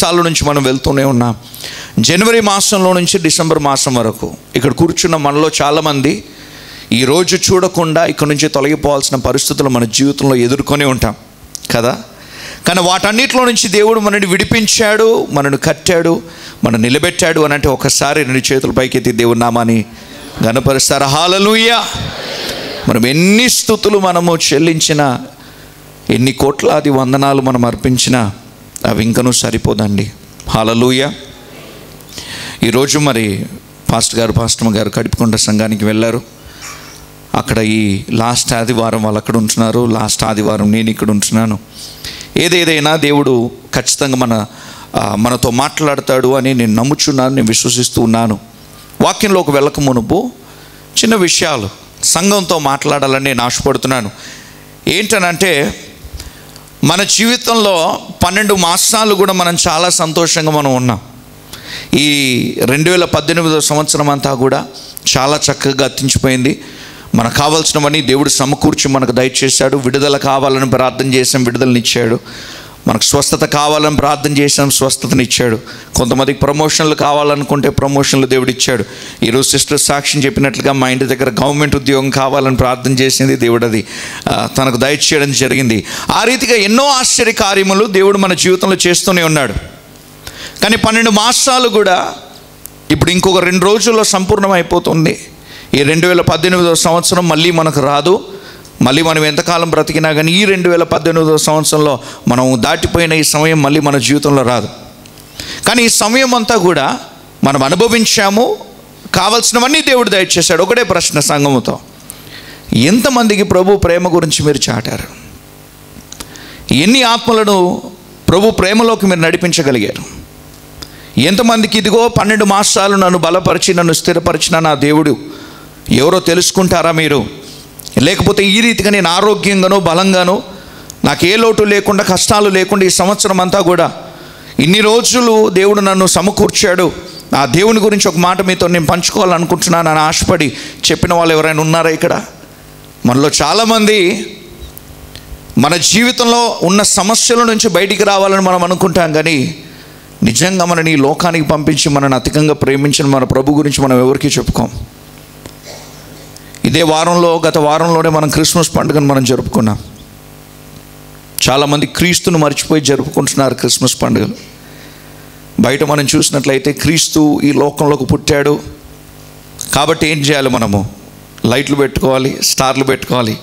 కష్టాల నుంచి మనం వెళ్తూనే ఉన్నాం. జనవరి మాసంలో నుంచి డిసెంబర్ మాసం వరకు ఇక్కడ కూర్చున్న మనలో చాలామంది ఈ రోజు చూడకుండా ఇక్కడ నుంచి తొలగిపోవాల్సిన పరిస్థితులు మన జీవితంలో ఎదుర్కొని ఉంటాం. కదా? కానీ వాటన్నిటిలో నుంచి దేవుడు మనని విడిపించాడు మనను కట్టాడు మన నిలబెట్టాడు అని అంటే ఒకసారి రెండు చేతుల పైకెత్తి దేవుడి నామాని గనపరుస్తారు హాలలుయ్య మనం ఎన్ని స్థుతులు మనము చెల్లించినా ఎన్ని కోట్లాది వందనాలు మనం అర్పించినా అవి ఇంకనూ సరిపోదండి. హాలలూయ. ఈరోజు మరి పాస్టర్ గారు పాస్టమ్ గారు కడుపుకొండ సంఘానికి వెళ్ళారు. అక్కడ ఈ లాస్ట్ ఆదివారం వాళ్ళు అక్కడ ఉంటున్నారు. లాస్ట్ ఆదివారం నేను ఇక్కడ ఉంటున్నాను. ఏదేదైనా దేవుడు ఖచ్చితంగా మన మనతో మాట్లాడతాడు అని నేను నమ్ముచున్నాను నేను విశ్వసిస్తూ ఉన్నాను. వాక్యంలోకి వెళ్ళక మునుపు చిన్న విషయాలు సంఘంతో మాట్లాడాలని నేను ఆశపడుతున్నాను. ఏంటనంటే మన జీవితంలో పన్నెండు మాసాలు కూడా మనం చాలా సంతోషంగా మనం ఉన్నాం. ఈ రెండు వేల పద్దెనిమిదో సంవత్సరం అంతా కూడా చాలా చక్కగా అత్తించిపోయింది మనకు కావాల్సినవన్నీ దేవుడు సమకూర్చి మనకు దయచేశాడు. విడుదల కావాలని ప్రార్థన చేసాం విడుదలనిచ్చాడు మనకు స్వస్థత కావాలని ప్రార్థన చేసాం స్వస్థతనిచ్చాడు కొంతమందికి ప్రమోషన్లు కావాలనుకుంటే ప్రమోషన్లు దేవుడు ఇచ్చాడు ఈరోజు సిస్టర్ సాక్ష్యం చెప్పినట్లుగా మా ఇంటి దగ్గర గవర్నమెంట్ ఉద్యోగం కావాలని ప్రార్థన చేసింది దేవుడు అది తనకు దయచేయడం జరిగింది. ఆ రీతిగా ఎన్నో ఆశ్చర్య కార్యములు దేవుడు మన జీవితంలో చేస్తూనే ఉన్నాడు. కానీ పన్నెండు మాసాలు కూడా ఇప్పుడు ఇంకొక రెండు రోజుల్లో సంపూర్ణం అయిపోతుంది ఈ రెండు వేల పద్దెనిమిదవ సంవత్సరం మళ్ళీ మనకు రాదు. మళ్ళీ మనం ఎంతకాలం బ్రతికినా కానీ ఈ రెండు వేల పద్దెనిమిదవ సంవత్సరంలో మనం దాటిపోయిన ఈ సమయం మళ్ళీ మన జీవితంలో రాదు. కానీ ఈ సమయం అంతా కూడా మనం అనుభవించాము కావలసినవన్నీ దేవుడు దయచేశాడు. ఒకటే ప్రశ్న సంఘముతో. ఎంతమందికి ప్రభు ప్రేమ గురించి మీరు చాటారు? ఎన్ని ఆత్మలను ప్రభు ప్రేమలోకి మీరు నడిపించగలిగారు? ఎంతమందికి ఇదిగో పన్నెండు మాసాలు నన్ను బలపరిచి నన్ను స్థిరపరిచిన నా దేవుడు ఎవరో తెలుసుకుంటారా మీరు? లేకపోతే ఈ రీతిగా నేను ఆరోగ్యంగానో బలంగానో నాకు ఏ లోటు లేకుండా కష్టాలు లేకుండా ఈ సంవత్సరం అంతా కూడా ఇన్ని రోజులు దేవుడు నన్ను సమకూర్చాడు. ఆ దేవుని గురించి ఒక మాట మీతో నేను పంచుకోవాలనుకుంటున్నాను అని ఆశపడి చెప్పిన వాళ్ళు ఎవరైనా ఉన్నారా ఇక్కడ? మనలో చాలామంది మన జీవితంలో ఉన్న సమస్యల నుంచి బయటికి రావాలని మనం అనుకుంటాం కానీ నిజంగా మనని ఈ లోకానికి పంపించి మనని అధికంగా ప్రేమించిన మన ప్రభు గురించి మనం ఎవరికీ చెప్పుకోం. ఇదే వారంలో గత వారంలోనే మనం క్రిస్మస్ పండుగను మనం జరుపుకున్నాం. చాలామంది క్రీస్తును మర్చిపోయి జరుపుకుంటున్నారు క్రిస్మస్ పండుగ బయట మనం చూసినట్లయితే క్రీస్తు ఈ లోకంలోకి పుట్టాడు. కాబట్టి ఏం చేయాలి మనము? లైట్లు పెట్టుకోవాలి స్టార్లు పెట్టుకోవాలి.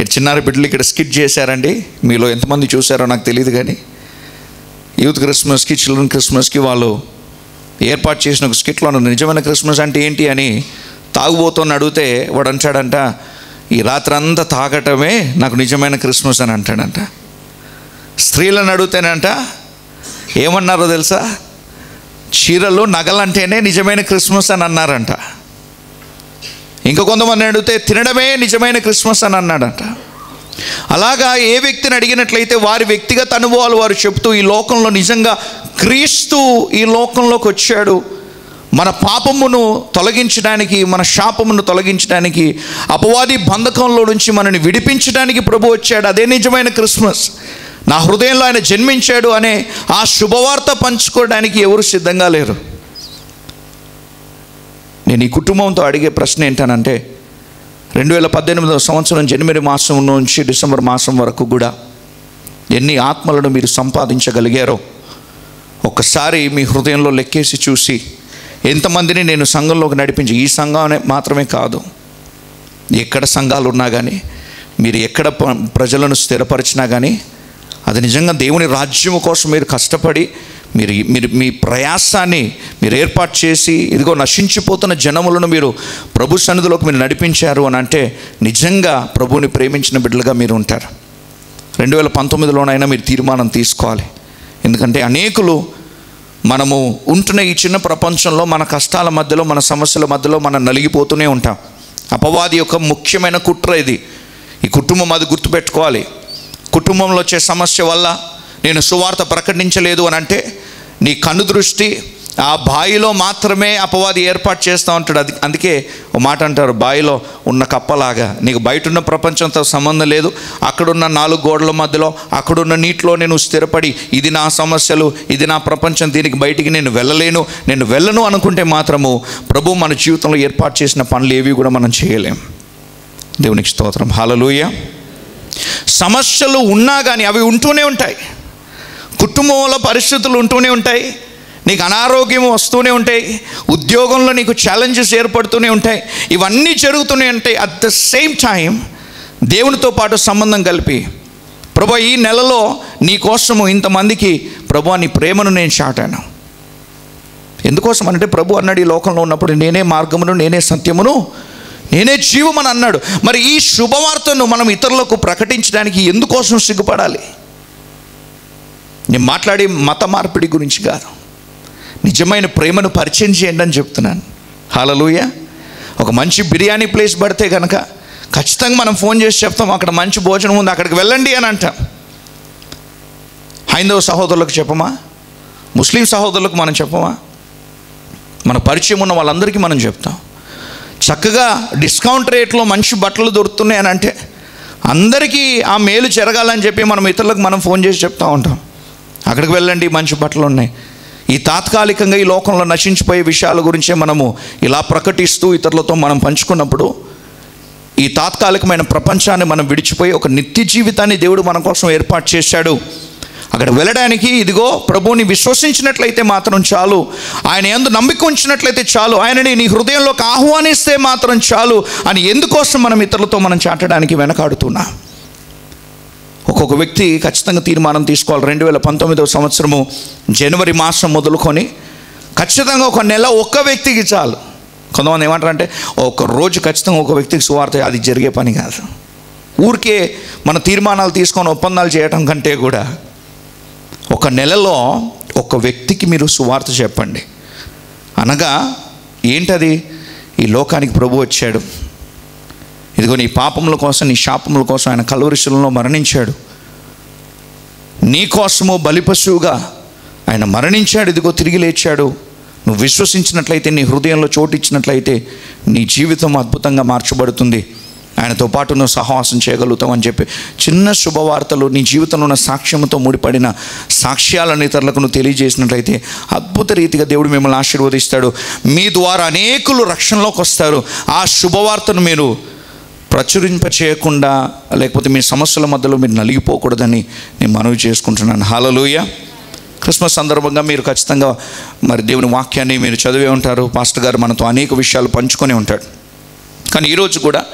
చిన్నారి బిడ్డలు ఇక్కడ స్కిట్ చేశారండి? మీలో ఎంతమంది చూశారో నాకు తెలియదు కానీ. యూత్ క్రిస్మస్కి చిల్డ్రన్ క్రిస్మస్కి వాళ్ళు ఏర్పాటు చేసిన ఒక స్కిట్లో నిజమైన క్రిస్మస్ అంటే ఏంటి అని తాగుబోతోని అడిగితే వాడు అంటాడంట ఈ రాత్రంతా తాగటమే నాకు నిజమైన క్రిస్మస్ అని అంటాడంట. స్త్రీలను అడిగితేనంట ఏమన్నారో తెలుసా? చీరలు నగలంటేనే నిజమైన క్రిస్మస్ అని అన్నారంట. ఇంకా కొంతమంది అడిగితే తినడమే నిజమైన క్రిస్మస్ అని అన్నాడంట. అలాగా ఏ వ్యక్తిని అడిగినట్లయితే వారి వ్యక్తిగత అనుభవాలు వారు చెప్తూ ఈ లోకంలో నిజంగా క్రీస్తు ఈ లోకంలోకి వచ్చాడు. మన పాపమును తొలగించడానికి మన శాపమును తొలగించడానికి అపవాది బంధకంలో నుంచి మనని విడిపించడానికి ప్రభు వచ్చాడు. అదే నిజమైన క్రిస్మస్. నా హృదయంలో ఆయన జన్మించాడు అనే ఆ శుభవార్త పంచుకోవడానికి ఎవరు సిద్ధంగా లేరు. నేను ఈ కుటుంబంతో అడిగే ప్రశ్న ఏంటనంటే రెండు వేల పద్దెనిమిదవ సంవత్సరం జనవరి మాసం నుంచి డిసెంబర్ మాసం వరకు కూడా ఎన్ని ఆత్మలను మీరు సంపాదించగలిగారో ఒక్కసారి మీ హృదయంలో లెక్కేసి చూసి ఎంతమందిని నేను సంఘంలోకి నడిపించి? ఈ సంఘం మాత్రమే కాదు. ఎక్కడ సంఘాలు ఉన్నా కానీ మీరు ఎక్కడ ప్రజలను స్థిరపరిచినా కానీ అది నిజంగా దేవుని రాజ్యం కోసం మీరు కష్టపడి మీరు మీరు మీ ప్రయాసాన్ని మీరు ఏర్పాటు చేసి ఇదిగో నశించిపోతున్న జనములను మీరు ప్రభు సన్నిధిలోకి మీరు నడిపించారు అని అంటే నిజంగా ప్రభువుని ప్రేమించిన బిడ్డలుగా మీరు ఉంటారు. రెండు వేల పంతొమ్మిదిలోనైనా మీరు తీర్మానం తీసుకోవాలి. ఎందుకంటే అనేకులు మనము ఉంటున్న ఈ చిన్న ప్రపంచంలో మన కష్టాల మధ్యలో మన సమస్యల మధ్యలో మనం నలిగిపోతూనే ఉంటాం. అపవాది యొక్క ముఖ్యమైన కుట్ర ఇది. ఈ కుటుంబం అది గుర్తుపెట్టుకోవాలి. కుటుంబంలో వచ్చే సమస్య వల్ల నేను సువార్త ప్రకటించలేదు అని అంటే నీ కన్ను దృష్టి ఆ బావిలో మాత్రమే అపవాది ఏర్పాటు చేస్తూ ఉంటాడు. అది అందుకే ఓ మాట అంటారు బావిలో ఉన్న కప్పలాగా నీకు బయట ఉన్న ప్రపంచంతో సంబంధం లేదు. అక్కడున్న నాలుగు గోడల మధ్యలో అక్కడున్న నీటిలో నేను స్థిరపడి ఇది నా సమస్యలు ఇది నా ప్రపంచం దీనికి బయటికి నేను వెళ్ళలేను నేను వెళ్ళను అనుకుంటే మాత్రము ప్రభు మన జీవితంలో ఏర్పాటు చేసిన పనులు ఏవి కూడా మనం చేయలేం. దేవునికి స్తోత్రం. హాలలుయ సమస్యలు ఉన్నా కానీ అవి ఉంటూనే ఉంటాయి. కుటుంబంలో పరిస్థితులు ఉంటూనే ఉంటాయి. నీకు అనారోగ్యం వస్తూనే ఉంటాయి ఉద్యోగంలో నీకు ఛాలెంజెస్ ఏర్పడుతూనే ఉంటాయి ఇవన్నీ జరుగుతూనే ఉంటాయి. అట్ ద సేమ్ టైం దేవునితో పాటు సంబంధం కలిపి ప్రభు ఈ నెలలో నీ కోసము ఇంతమందికి ప్రభు నీ ప్రేమను నేను చాటాను. ఎందుకోసం అంటే ప్రభు అన్నాడు ఈ లోకంలో ఉన్నప్పుడు నేనే మార్గమును నేనే సత్యమును నేనే జీవమని అన్నాడు. మరి ఈ శుభవార్తను మనం ఇతరులకు ప్రకటించడానికి ఎందుకోసం సిగ్గుపడాలి? నేను మాట్లాడే మత మార్పిడి గురించి కాదు. నిజమైన ప్రేమను పరిచయం చేయండి అని చెప్తున్నాను. హాలలుయ ఒక మంచి బిర్యానీ ప్లేస్ పడితే కనుక ఖచ్చితంగా మనం ఫోన్ చేసి చెప్తాం అక్కడ మంచి భోజనం ఉంది అక్కడికి వెళ్ళండి అని అంటాం. హైందవ సహోదరులకు చెప్పమా? ముస్లిం సహోదరులకు మనం చెప్పమా? మన పరిచయం ఉన్న వాళ్ళందరికీ మనం చెప్తాం. చక్కగా డిస్కౌంట్ రేట్లో మంచి బట్టలు దొరుకుతున్నాయి అని అంటే అందరికీ ఆ మేలు జరగాలని చెప్పి మనం ఇతరులకు మనం ఫోన్ చేసి చెప్తూ ఉంటాం. అక్కడికి వెళ్ళండి మంచి బట్టలు ఉన్నాయి. ఈ తాత్కాలికంగా ఈ లోకంలో నశించిపోయే విషయాల గురించే మనము ఇలా ప్రకటిస్తూ ఇతరులతో మనం పంచుకున్నప్పుడు ఈ తాత్కాలికమైన ప్రపంచాన్ని మనం విడిచిపోయి ఒక నిత్య జీవితాన్ని దేవుడు మన కోసం ఏర్పాటు చేశాడు. అక్కడ వెళ్ళడానికి ఇదిగో ప్రభువుని విశ్వసించినట్లయితే మాత్రం చాలు. ఆయన ఎందు నమ్మిక ఉంచినట్లయితే చాలు. ఆయనని నీ హృదయంలోకి ఆహ్వానిస్తే మాత్రం చాలు అని ఎందుకోసం మనం ఇతరులతో మనం చాటడానికి వెనకాడుతున్నాం? ఒక్కొక్క వ్యక్తి ఖచ్చితంగా తీర్మానం తీసుకోవాలి. రెండు వేల పంతొమ్మిదవ సంవత్సరము జనవరి మాసం మొదలుకొని ఖచ్చితంగా ఒక నెల ఒక్క వ్యక్తికి చాలు. కొంతమంది ఏమంటారంటే ఒక రోజు ఖచ్చితంగా ఒక వ్యక్తికి సువార్త అది జరిగే పని కాదు. ఊరికే మన తీర్మానాలు తీసుకొని ఒప్పందాలు చేయటం కంటే కూడా ఒక నెలలో ఒక వ్యక్తికి మీరు సువార్త చెప్పండి. అనగా ఏంటది? ఈ లోకానికి ప్రభు వచ్చాడు. ఇదిగో నీ పాపముల కోసం నీ శాపముల కోసం ఆయన కలువరిశులలో మరణించాడు. నీ కోసము బలిపశువుగా ఆయన మరణించాడు ఇదిగో తిరిగి లేచాడు. నువ్వు విశ్వసించినట్లయితే నీ హృదయంలో చోటు ఇచ్చినట్లయితే నీ జీవితం అద్భుతంగా మార్చబడుతుంది. ఆయనతో పాటు నువ్వు సహవాసం చేయగలుగుతావు అని చెప్పి చిన్న శుభవార్తలు నీ జీవితంలో ఉన్న సాక్ష్యంతో ముడిపడిన సాక్ష్యాలను ఇతరులకు నువ్వు తెలియజేసినట్లయితే అద్భుత రీతిగా దేవుడు మిమ్మల్ని ఆశీర్వదిస్తాడు. మీ ద్వారా అనేకులు రక్షణలోకి వస్తారు. ఆ శుభవార్తను మీరు ప్రచురింప చేయకుండా లేకపోతే మీ సమస్యల మధ్యలో మీరు నలిగిపోకూడదని నేను మనవి చేసుకుంటున్నాను. హాలలోయ క్రిస్మస్ సందర్భంగా మీరు ఖచ్చితంగా మరి దేవుని వాక్యాన్ని మీరు చదివే ఉంటారు. పాస్టర్ గారు మనతో అనేక విషయాలు పంచుకొని ఉంటాడు. కానీ ఈరోజు కూడా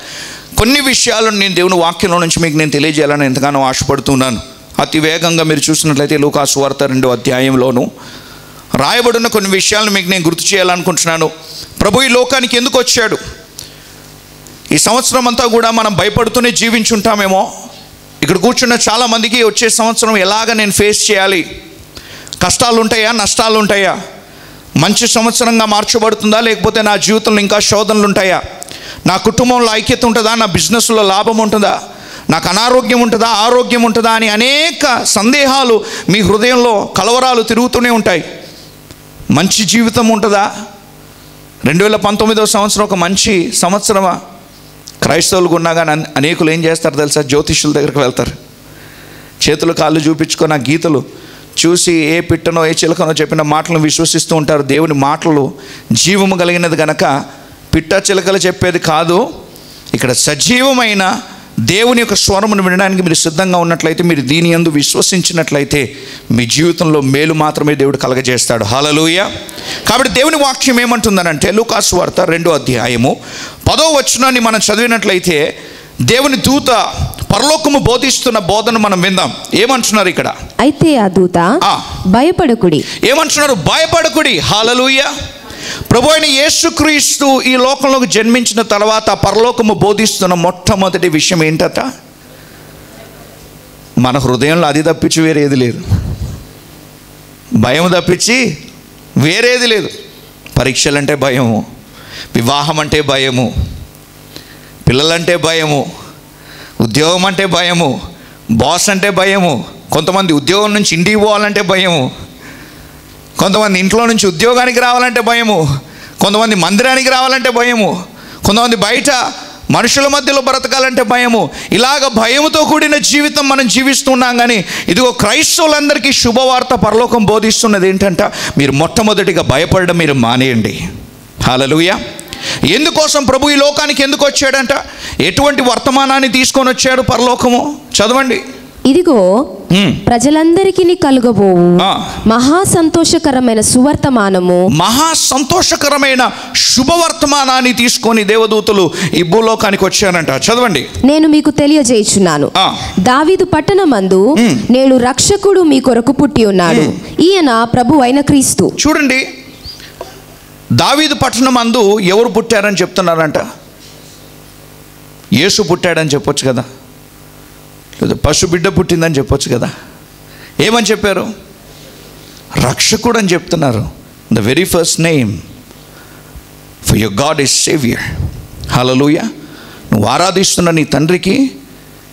కొన్ని విషయాలను నేను దేవుని వాక్యంలో నుంచి మీకు నేను తెలియజేయాలని ఎంతగానో ఆశపడుతున్నాను. అతి వేగంగా మీరు చూసినట్లయితే లూకాసు వార్త రెండో అధ్యాయంలోను రాయబడిన కొన్ని విషయాలను మీకు నేను గుర్తు చేయాలనుకుంటున్నాను. ప్రభు ఈ లోకానికి ఎందుకు వచ్చాడు? ఈ సంవత్సరం అంతా కూడా మనం భయపడుతూనే జీవించుంటామేమో. ఇక్కడ కూర్చున్న చాలామందికి వచ్చే సంవత్సరం ఎలాగ నేను ఫేస్ చేయాలి? కష్టాలు ఉంటాయా నష్టాలు ఉంటాయా మంచి సంవత్సరంగా మార్చబడుతుందా? లేకపోతే నా జీవితంలో ఇంకా శోధనలు ఉంటాయా నా కుటుంబంలో ఐక్యత ఉంటుందా నా బిజినెస్లో లాభం ఉంటుందా నాకు అనారోగ్యం ఉంటుందా ఆరోగ్యం ఉంటుందా అని అనేక సందేహాలు మీ హృదయంలో కలవరాలు తిరుగుతూనే ఉంటాయి. మంచి జీవితం ఉంటుందా రెండు వేల పంతొమ్మిదవ సంవత్సరం ఒక మంచి సంవత్సరమా? క్రైస్తవులకు ఉన్నా కానీ అనేకులు ఏం చేస్తారు తెలుసా? జ్యోతిష్యుల దగ్గరికి వెళ్తారు. చేతులు కాళ్ళు చూపించుకొని ఆ గీతలు చూసి ఏ పిట్టనో ఏ చిలకనో చెప్పిన మాటలను విశ్వసిస్తూ ఉంటారు. దేవుని మాటలు జీవము కలిగినది గనక పిట్ట చిలకలు చెప్పేది కాదు. ఇక్కడ సజీవమైన దేవుని యొక్క స్వరమును వినడానికి మీరు సిద్ధంగా ఉన్నట్లయితే మీరు దీని యందు విశ్వసించినట్లయితే మీ జీవితంలో మేలు మాత్రమే దేవుడు కలగజేస్తాడు. హలలుయ కాబట్టి దేవుని వాక్యం ఏమంటుందనంటే లూకాసు వార్త రెండో అధ్యాయము పదో వచనాన్ని మనం చదివినట్లయితే దేవుని దూత పరలోకము బోధిస్తున్న బోధన మనం విందాం. ఏమంటున్నారు ఇక్కడ? అయితే ఆ దూత. భయపడకుడి. ఏమంటున్నారు? భయపడకుడి. హాలలుయ ప్రభు అయిన యేసుక్రీస్తు ఈ లోకంలోకి జన్మించిన తర్వాత పరలోకము బోధిస్తున్న మొట్టమొదటి విషయం ఏంటట? మన హృదయంలో అది తప్పించి వేరేది లేదు. భయం తప్పించి వేరేది లేదు. పరీక్షలంటే భయము వివాహం అంటే భయము పిల్లలంటే భయము ఉద్యోగం అంటే భయము బాస్ అంటే భయము కొంతమంది ఉద్యోగం నుంచి ఇంటికి పోవాలంటే భయము కొంతమంది ఇంట్లో నుంచి ఉద్యోగానికి రావాలంటే భయము. కొంతమంది మందిరానికి రావాలంటే భయము. కొంతమంది బయట మనుషుల మధ్యలో బ్రతకాలంటే భయము. ఇలాగ భయముతో కూడిన జీవితం మనం జీవిస్తున్నాం కానీ ఇదిగో క్రైస్తవులందరికీ శుభవార్త పరలోకం బోధిస్తున్నది ఏంటంట? మీరు మొట్టమొదటిగా భయపడడం మీరు మానేయండి. హాలలుయ ఎందుకోసం ప్రభు ఈ లోకానికి ఎందుకు వచ్చాడంట? ఎటువంటి వర్తమానాన్ని తీసుకొని వచ్చాడు పరలోకము? చదవండి. ఇదిగో. ప్రజలందరికీ కలుగబోవు. మహా సంతోషకరమైన సువర్తమానము. మహా సంతోషకరమైన శుభవర్తమానాన్ని తీసుకొని దేవదూతలు ఈ భూలోకానికి వచ్చారంట. చదవండి. నేను మీకు తెలియజేయుచున్నాను. దావీదు పట్టణమందు నేడు రక్షకుడు మీ కొరకు పుట్టి ఉన్నాడు. ఈయన ప్రభు అయిన క్రీస్తు. చూడండి. దావీదు పట్టణం అందు ఎవరు పుట్టారని చెప్తున్నారంట? యేసు పుట్టాడని చెప్పొచ్చు కదా. లేదా పశు బిడ్డ పుట్టిందని చెప్పొచ్చు కదా. ఏమని చెప్పారు? రక్షకుడు అని చెప్తున్నారు. The very first name for your God is saviour hallelujah నువ్వు ఆరాధిస్తున్న నీ తండ్రికి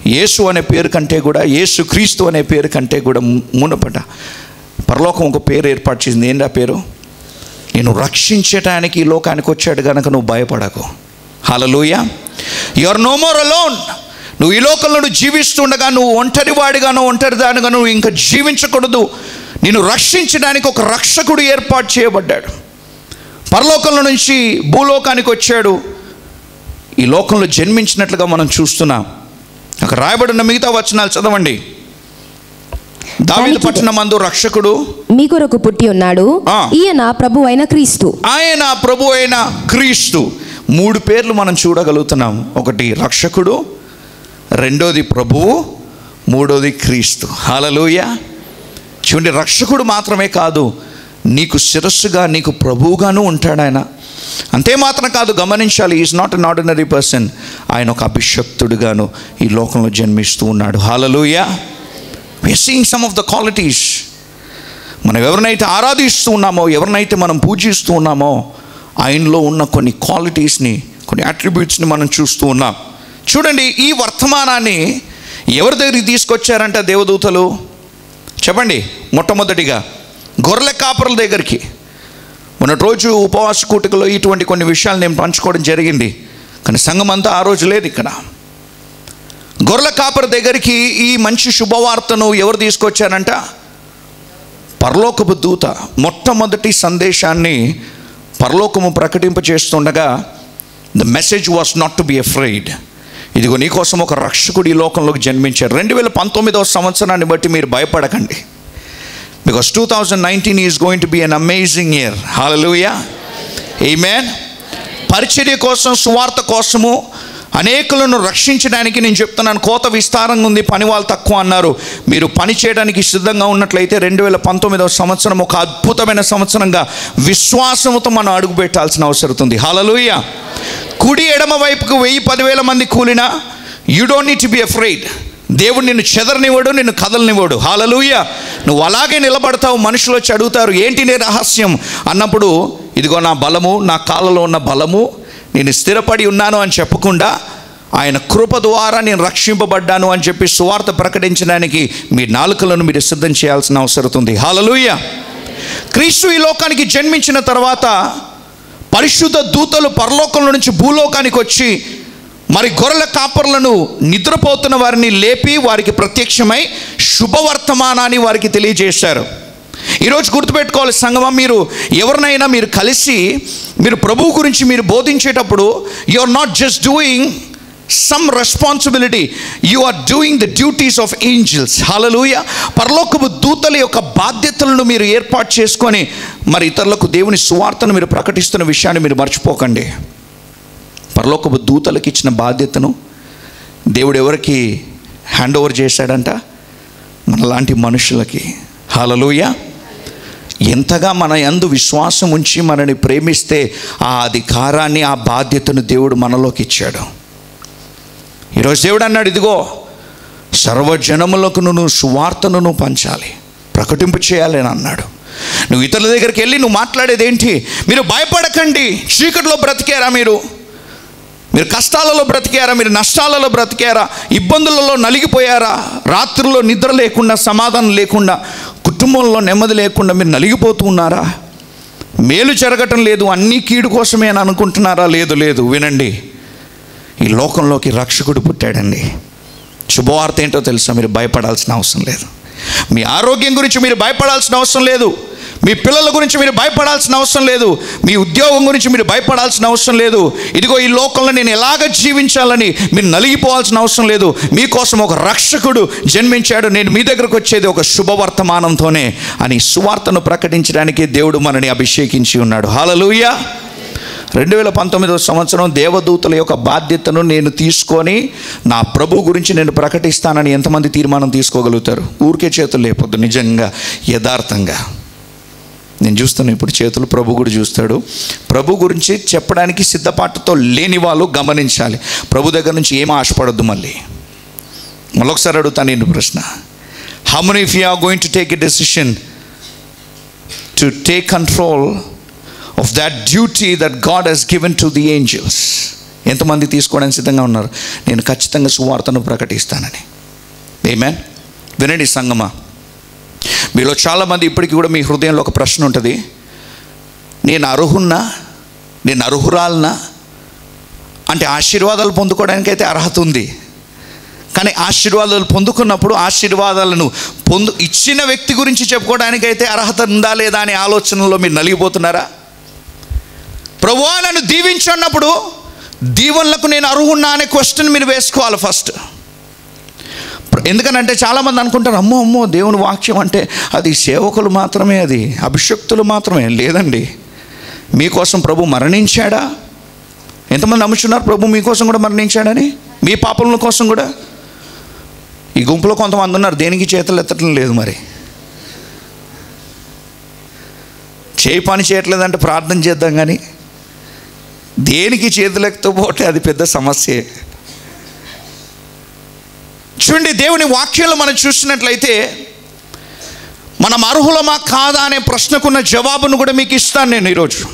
యేసు అనే పేరు కంటే కూడా యేసు క్రీస్తు అనే పేరు కంటే కూడా ము- మునపట పరలోకం ఒక పేరు ఏర్పాటు చేసింది. ఏంటి ఆ పేరు? నేను రక్షించటానికి ఈ లోకానికి వచ్చాడు కనుక నువ్వు భయపడకు. Hallelujah you're no more alone నువ్వు ఈ లోకంలో నువ్వు జీవిస్తుండగా నువ్వు ఒంటరివాడిగానో ఒంటరిదానిగా నువ్వు ఇంకా జీవించకూడదు. నిన్ను రక్షించడానికి ఒక రక్షకుడు ఏర్పాటు చేయబడ్డాడు. పరలోకంలో నుంచి భూలోకానికి వచ్చాడు. ఈ లోకంలో జన్మించినట్లుగా మనం చూస్తున్నాం. అక్కడ రాయబడిన మిగతా వచనాలు చదవండి. దావిద దానికి- పట్టణం మందు రక్షకుడు. మీ కొరకు పుట్టి ఉన్నాడు. ఈయన ప్రభు అయిన క్రీస్తు. ఆయన ప్రభు అయిన క్రీస్తు. మూడు పేర్లు మనం చూడగలుగుతున్నాం. ఒకటి రక్షకుడు రెండోది ప్రభువు మూడోది క్రీస్తు. హాలలోయ చూడండి రక్షకుడు మాత్రమే కాదు నీకు శిరస్సుగా నీకు ప్రభువుగాను ఉంటాడు ఆయన. అంతే మాత్రం కాదు గమనించాలి is not an ordinary person ఆయన ఒక అభిషక్తుడుగాను ఈ లోకంలో జన్మిస్తూ ఉన్నాడు. Hallelujah we seeing some of the qualities మనం ఎవరినైతే ఆరాధిస్తూ ఉన్నామో ఎవరినైతే మనం పూజిస్తూ ఉన్నామో ఆయనలో ఉన్న కొన్ని క్వాలిటీస్ని కొన్ని అట్రిబ్యూట్స్ని మనం చూస్తూ ఉన్నాం. చూడండి ఈ వర్తమానాన్ని ఎవరి దగ్గరికి తీసుకొచ్చారంట దేవదూతలు? చెప్పండి మొట్టమొదటిగా గొర్రెల కాపరుల దగ్గరికి. మొన్నటి రోజు ఉపవాస కూటికలో ఇటువంటి కొన్ని విషయాలు నేను పంచుకోవడం జరిగింది. కానీ సంఘం అంతా ఆ రోజు లేదు ఇక్కడ. గొర్రెల కాపరి దగ్గరికి ఈ మంచి శుభవార్తను ఎవరు తీసుకొచ్చారంట? పరలోకపు దూత. మొట్టమొదటి సందేశాన్ని పరలోకము ప్రకటింప చేస్తుండగా the message was not to be afraid ఇదిగో నీకోసం ఒక రక్షకుడు ఈ లోకంలోకి జన్మించారు రెండు వేల పంతొమ్మిదవ సంవత్సరాన్ని బట్టి మీరు భయపడకండి. Because two thousand nineteen is going to be an amazing year hallelujah ఈ మ్యాన్ పరిచర్య కోసం సువార్త కోసము అనేకులను రక్షించడానికి నేను చెప్తున్నాను. కోత విస్తారంగా ఉంది పని వాళ్ళు తక్కువ అన్నారు. మీరు పని చేయడానికి సిద్ధంగా ఉన్నట్లయితే రెండు వేల పంతొమ్మిదవ సంవత్సరం ఒక అద్భుతమైన సంవత్సరంగా విశ్వాసంతో మనం అడుగు పెట్టాల్సిన అవసరం ఉంది. హలలుయ కుడి ఎడమ వైపుకు వెయ్యి పదివేల మంది కూలినా you don't need be afraid దేవుడు నిన్ను చెదరనివ్వడు నిన్ను కదలనివ్వడు. హాలలుయ నువ్వు అలాగే నిలబడతావు మనుషులు వచ్చి అడుగుతారు ఏంటి నీ రహస్యం? అన్నప్పుడు ఇదిగో నా బలము నా కాళ్ళలో ఉన్న బలము నేను స్థిరపడి ఉన్నాను అని చెప్పకుండా ఆయన కృప ద్వారా నేను రక్షింపబడ్డాను అని చెప్పి సువార్త ప్రకటించడానికి మీ నాలుకలను మీరు సిద్ధం చేయాల్సిన అవసరం ఉంది. హాలలుయ క్రీస్తు ఈ లోకానికి జన్మించిన తర్వాత పరిశుద్ధ దూతలు పరలోకంలో నుంచి భూలోకానికి వచ్చి మరి గొర్రెల కాపర్లను నిద్రపోతున్న వారిని లేపి వారికి ప్రత్యక్షమై శుభవర్తమానాన్ని వారికి తెలియజేశారు. ఈరోజు గుర్తుపెట్టుకోవాలి సంగమం మీరు ఎవరినైనా మీరు కలిసి మీరు ప్రభువు గురించి మీరు బోధించేటప్పుడు you are not just doing some responsibility you are doing the duties of angels hallelujah పరలోకపు దూతల యొక్క బాధ్యతలను మీరు ఏర్పాటు చేసుకొని మరి ఇతరులకు దేవుని సువార్తను మీరు ప్రకటిస్తున్న విషయాన్ని మీరు మర్చిపోకండి. పరలోకపు దూతలకు ఇచ్చిన బాధ్యతను దేవుడు ఎవరికి హ్యాండ్ ఓవర్ చేశాడంట? మనలాంటి మనుషులకి. హలలుయ ఎంతగా మన యందు విశ్వాసం ఉంచి మనని ప్రేమిస్తే ఆ అధికారాన్ని ఆ బాధ్యతను దేవుడు మనలోకి ఇచ్చాడు. ఈరోజు దేవుడు అన్నాడు ఇదిగో సర్వజనములకు నువ్వు సువార్తను నువ్వు పంచాలి ప్రకటింపు చేయాలి అని అన్నాడు. నువ్వు ఇతరుల దగ్గరికి వెళ్ళి నువ్వు మాట్లాడేది ఏంటి మీరు భయపడకండి చీకటిలో బ్రతికారా మీరు? మీరు కష్టాలలో బ్రతికారా? మీరు నష్టాలలో బ్రతికారా? ఇబ్బందులలో నలిగిపోయారా? రాత్రుల్లో నిద్ర లేకుండా సమాధానం లేకుండా కుటుంబంలో నెమ్మది లేకుండా మీరు నలిగిపోతూ ఉన్నారా? మేలు జరగటం లేదు అన్నీ కీడు కోసమే అని అనుకుంటున్నారా? లేదు లేదు వినండి. ఈ లోకంలోకి రక్షకుడు పుట్టాడండి. శుభవార్త ఏంటో తెలుసా? మీరు భయపడాల్సిన అవసరం లేదు. మీ ఆరోగ్యం గురించి మీరు భయపడాల్సిన అవసరం లేదు. మీ పిల్లల గురించి మీరు భయపడాల్సిన అవసరం లేదు. మీ ఉద్యోగం గురించి మీరు భయపడాల్సిన అవసరం లేదు. ఇదిగో ఈ లోకంలో నేను ఎలాగ జీవించాలని మీరు నలిగిపోవాల్సిన అవసరం లేదు. మీకోసం ఒక రక్షకుడు జన్మించాడు. నేను మీ దగ్గరకు వచ్చేది ఒక శుభవర్తమానంతోనే అని సువార్తను ప్రకటించడానికి దేవుడు మనని అభిషేకించి ఉన్నాడు. హాలలుయ రెండు వేల పంతొమ్మిదవ సంవత్సరం దేవదూతల యొక్క బాధ్యతను నేను తీసుకొని నా ప్రభు గురించి నేను ప్రకటిస్తానని ఎంతమంది తీర్మానం తీసుకోగలుగుతారు? ఊరికే చేతులు లేపొద్దు నిజంగా యథార్థంగా. నేను చూస్తాను ఇప్పుడు చేతులు ప్రభు కూడా చూస్తాడు. ప్రభు గురించి చెప్పడానికి సిద్ధపాటుతో లేని వాళ్ళు గమనించాలి. ప్రభు దగ్గర నుంచి ఏం ఆశపడద్దు మళ్ళీ? మళ్ళొకసారి అడుగుతాను నేను ప్రశ్న. How many if you are going to take a decision to take control of that duty that God he's given to the angels ఎంతమంది తీసుకోవడానికి సిద్ధంగా ఉన్నారు? నేను ఖచ్చితంగా సువార్తను ప్రకటిస్తానని. ఏమేన్ వినండి సంగమా. మీలో చాలామంది ఇప్పటికీ కూడా మీ హృదయంలో ఒక ప్రశ్న ఉంటుంది. నేను అర్హున్నా? నేను అర్హురాలనా? అంటే ఆశీర్వాదాలు పొందుకోవడానికి అయితే అర్హత ఉంది. కానీ ఆశీర్వాదాలు పొందుకున్నప్పుడు ఆశీర్వాదాలను పొందు ఇచ్చిన వ్యక్తి గురించి చెప్పుకోవడానికి అయితే అర్హత ఉందా లేదా అనే ఆలోచనలో మీరు నలిగిపోతున్నారా? ప్రభువా నన్ను దీవించన్నప్పుడు దీవెనలకు నేను అర్హున్నా అనే క్వశ్చన్ మీరు వేసుకోవాలి ఫస్ట్ ఎందుకనంటే చాలామంది అనుకుంటారు అమ్మో అమ్మో దేవుని వాక్యం అంటే అది సేవకులు మాత్రమే అది అభిషక్తులు మాత్రమే. లేదండి. మీకోసం ప్రభు మరణించాడా? ఎంతమంది నమ్ముచున్నారు ప్రభు మీకోసం కూడా మరణించాడని? మీ పాపల కోసం కూడా? ఈ గుంపులో కొంతమంది ఉన్నారు దేనికి చేతులు ఎత్తడం లేదు మరి. చేయి పని చేయట్లేదంటే ప్రార్థన చేద్దాం కానీ దేనికి చేతులు అది పెద్ద సమస్యే. చూడండి దేవుని వాక్యాలు మనం చూసినట్లయితే మనం అర్హులమా కాదా అనే ప్రశ్నకున్న జవాబును కూడా మీకు ఇస్తాను నేను ఈరోజు.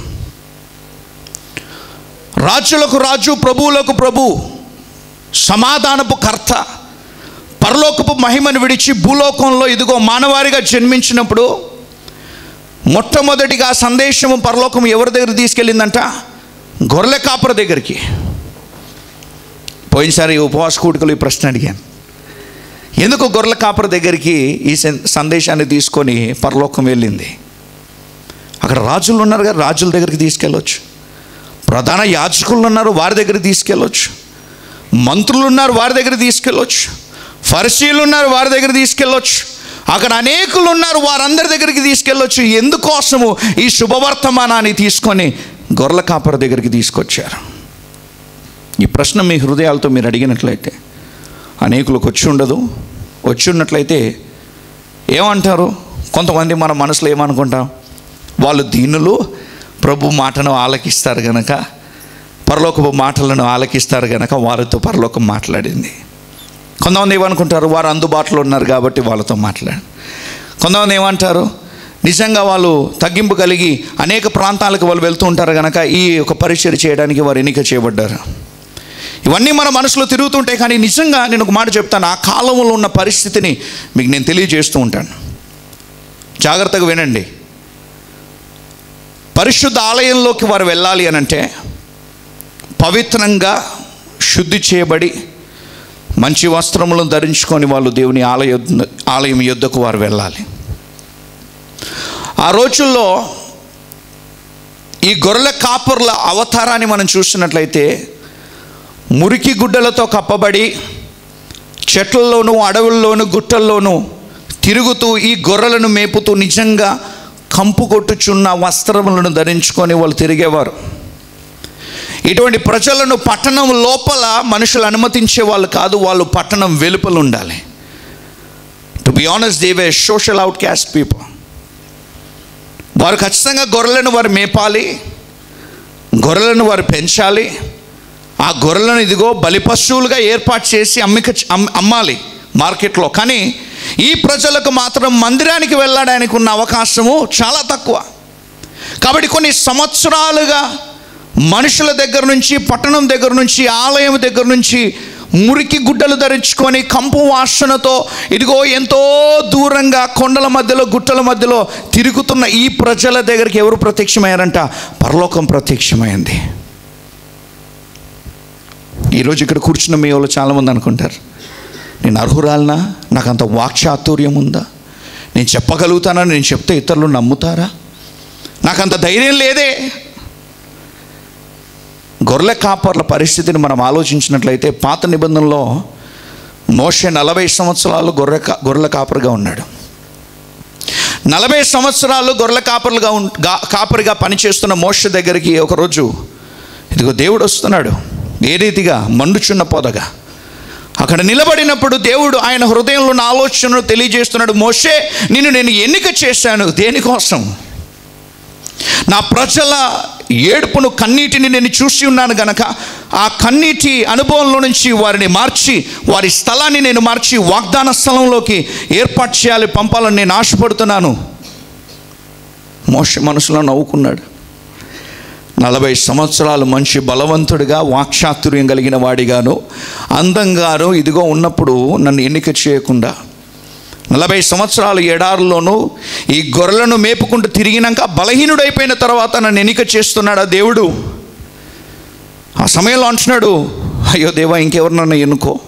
రాజులకు రాజు ప్రభువులకు ప్రభు సమాధానపు కర్త పరలోకపు మహిమను విడిచి భూలోకంలో ఇదిగో మానవారిగా జన్మించినప్పుడు మొట్టమొదటిగా సందేశము పరలోకం ఎవరి దగ్గర తీసుకెళ్ళిందంట? గొర్రెల కాపుర దగ్గరికి. పోయినసారి ఉపవాస కూడికలు ఈ ప్రశ్న అడిగాను. ఎందుకు గొర్రెల కాపర దగ్గరికి ఈ సందేశాన్ని తీసుకొని పరలోకం వెళ్ళింది? అక్కడ రాజులు ఉన్నారు కదా రాజుల దగ్గరికి తీసుకెళ్ళొచ్చు. ప్రధాన యాజకులు ఉన్నారు వారి దగ్గర తీసుకెళ్ళొచ్చు. మంత్రులు ఉన్నారు వారి దగ్గర తీసుకెళ్ళొచ్చు. ఫర్సీలు ఉన్నారు వారి దగ్గర తీసుకెళ్ళొచ్చు. అక్కడ అనేకులు ఉన్నారు వారందరి దగ్గరికి తీసుకెళ్ళొచ్చు. ఎందుకోసము ఈ శుభవర్తమానాన్ని తీసుకొని గొర్రెల కాపర దగ్గరికి తీసుకొచ్చారు? ఈ ప్రశ్న మీ హృదయాలతో మీరు అడిగినట్లయితే అనేకులకు వచ్చి ఉండదు. వచ్చి ఉన్నట్లయితే ఏమంటారు? కొంతమంది మన మనసులో ఏమనుకుంటాం? వాళ్ళు దీనులు ప్రభు మాటను ఆలకిస్తారు గనక పరలోకపు మాటలను ఆలకిస్తారు గనక వారితో పరలోకం మాట్లాడింది. కొంతమంది ఏమనుకుంటారు? వారు అందుబాటులో ఉన్నారు కాబట్టి వాళ్ళతో మాట్లాడు. కొంతమంది ఏమంటారు? నిజంగా వాళ్ళు తగ్గింపు కలిగి అనేక ప్రాంతాలకు వాళ్ళు వెళ్తూ ఉంటారు కనుక ఈ యొక్క పరిచయం చేయడానికి వారు ఎన్నిక చేయబడ్డారు. ఇవన్నీ మన మనసులో తిరుగుతుంటాయి కానీ నిజంగా నేను ఒక మాట చెప్తాను. ఆ కాలంలో ఉన్న పరిస్థితిని మీకు నేను తెలియజేస్తూ ఉంటాను. జాగ్రత్తగా వినండి. పరిశుద్ధ ఆలయంలోకి వారు వెళ్ళాలి అని అంటే పవిత్రంగా శుద్ధి చేయబడి మంచి వస్త్రములను ధరించుకొని వాళ్ళు దేవుని ఆలయ ఆలయం యుద్ధకు వారు వెళ్ళాలి. ఆ రోజుల్లో ఈ గొర్రెల కాపుర్ల అవతారాన్ని మనం చూసినట్లయితే మురికి గుడ్డలతో కప్పబడి చెట్లలోనూ అడవుల్లోనూ గుట్టల్లోనూ తిరుగుతూ ఈ గొర్రెలను మేపుతూ నిజంగా కంపు కొట్టుచున్న వస్త్రములను ధరించుకొని వాళ్ళు తిరిగేవారు. ఇటువంటి ప్రజలను పట్టణం లోపల మనుషులు అనుమతించే వాళ్ళు కాదు వాళ్ళు పట్టణం వెలుపల ఉండాలి. To be honest they were social outcast people వారు ఖచ్చితంగా గొర్రెలను వారు మేపాలి గొర్రెలను వారు పెంచాలి ఆ గొర్రెలను ఇదిగో బలి పశువులుగా ఏర్పాటు చేసి అమ్మిక అమ్మాలి మార్కెట్లో. కానీ ఈ ప్రజలకు మాత్రం మందిరానికి వెళ్ళడానికి ఉన్న అవకాశము చాలా తక్కువ. కాబట్టి కొన్ని సంవత్సరాలుగా మనుషుల దగ్గర నుంచి పట్టణం దగ్గర నుంచి ఆలయం దగ్గర నుంచి మురికి గుడ్డలు ధరించుకొని కంపు వాసనతో ఇదిగో ఎంతో దూరంగా కొండల మధ్యలో గుట్టల మధ్యలో తిరుగుతున్న ఈ ప్రజల దగ్గరికి ఎవరు ప్రత్యక్షమయ్యారంట? పరలోకం ప్రత్యక్షమైంది. ఈరోజు ఇక్కడ కూర్చున్న మీ వాళ్ళు చాలామంది అనుకుంటారు నేను అర్హురాలనా? నాకు అంత వాక్చాతుర్యం ఉందా? నేను చెప్పగలుగుతానని నేను చెప్తే ఇతరులు నమ్ముతారా? నాకు అంత ధైర్యం లేదే? గొర్రెల కాపర్ల పరిస్థితిని మనం ఆలోచించినట్లయితే పాత నిబంధనలో మోషే నలభై సంవత్సరాలు గొర్రె గొర్రెల కాపరిగా ఉన్నాడు. నలభై సంవత్సరాలు గొర్రెల కాపరులుగా ఉన్ కాపరిగా పనిచేస్తున్న మోష దగ్గరికి ఒకరోజు ఇదిగో దేవుడు వస్తున్నాడు. ఏ రీతిగా మండుచున్న పొదగా. అక్కడ నిలబడినప్పుడు దేవుడు ఆయన హృదయంలో ఉన్న ఆలోచనను తెలియజేస్తున్నాడు మోషే నిన్ను నేను ఎన్నిక చేశాను దేనికోసం? నా ప్రజల ఏడుపును కన్నీటిని నేను చూసి ఉన్నాను గనక ఆ కన్నీటి అనుభవంలో నుంచి వారిని మార్చి వారి స్థలాన్ని నేను మార్చి వాగ్దాన స్థలంలోకి ఏర్పాటు చేయాలి పంపాలని నేను ఆశపడుతున్నాను. మోష మనసులో నవ్వుకున్నాడు. నలభై సంవత్సరాలు మనిషి బలవంతుడిగా వాక్చాతుర్యం కలిగిన వాడిగాను. అందంగాను ఇదిగో ఉన్నప్పుడు నన్ను ఎన్నిక చేయకుండా నలభై సంవత్సరాలు ఎడారులోనూ ఈ గొర్రెలను మేపుకుంటూ తిరిగినాక బలహీనుడైపోయిన తర్వాత నన్ను ఎన్నిక చేస్తున్నాడు ఆ దేవుడు? ఆ సమయంలో అంటున్నాడు అయ్యో దేవా ఇంకెవరినన్నా ఎన్నుకో.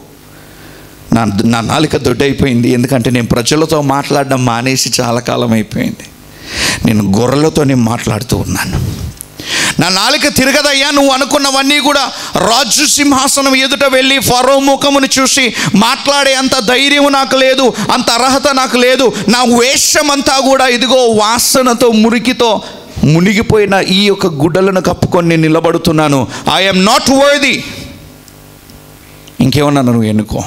నా నా నాలిక దొడ్డైపోయింది ఎందుకంటే నేను ప్రజలతో మాట్లాడడం మానేసి చాలా కాలం అయిపోయింది. నేను గొర్రెలతో నేను మాట్లాడుతూ ఉన్నాను. నా నాలుక తిరగదయ్యా నువ్వు అనుకున్నవన్నీ కూడా రాజు సింహాసనం ఎదుట వెళ్ళి ఫరో ముఖమును చూసి మాట్లాడే అంత ధైర్యం నాకు లేదు అంత అర్హత నాకు లేదు. నా వేషమంతా కూడా ఇదిగో వాసనతో మురికితో మునిగిపోయిన ఈ యొక్క గుడ్డలను కప్పుకొని నేను నిలబడుతున్నాను. ఐఎమ్ నాట్ వర్ది ఇంకేమన్నా నువ్వు ఎన్నుకో.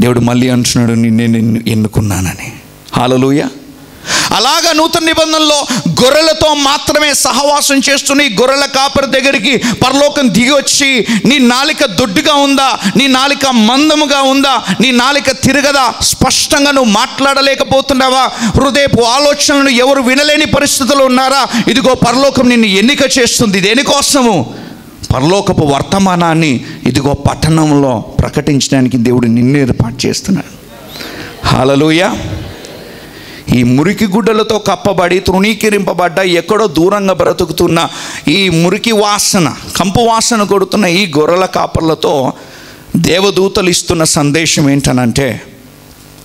దేవుడు మళ్ళీ అంటున్నాడు నిన్నే నేను ఎన్నుకున్నానని. హాలలుయ అలాగా నూతన నిబంధనలో గొర్రెలతో మాత్రమే సహవాసం చేస్తుని గొర్రెల కాపరి దగ్గరికి పరలోకం దిగి వచ్చి నీ నాలిక దొడ్డుగా ఉందా? నీ నాలిక మందముగా ఉందా? నీ నాలిక తిరగదా? స్పష్టంగా నువ్వు మాట్లాడలేకపోతున్నావా? హృదయపు ఆలోచనలను ఎవరు వినలేని పరిస్థితులు ఉన్నారా? ఇదిగో పరలోకం నిన్ను ఎన్నిక చేస్తుంది. దేనికోసము? పరలోకపు వర్తమానాన్ని ఇదిగో పట్టణంలో ప్రకటించడానికి దేవుడు నిన్ను ఏర్పాటు చేస్తున్నాడు. హాలలుయా ఈ మురికి గుడ్డలతో కప్పబడి తృణీకరింపబడ్డ ఎక్కడో దూరంగా బ్రతుకుతున్న ఈ మురికి వాసన కంపు వాసన కొడుతున్న ఈ గొర్రెల కాపర్లతో దేవదూతలు ఇస్తున్న సందేశం ఏంటనంటే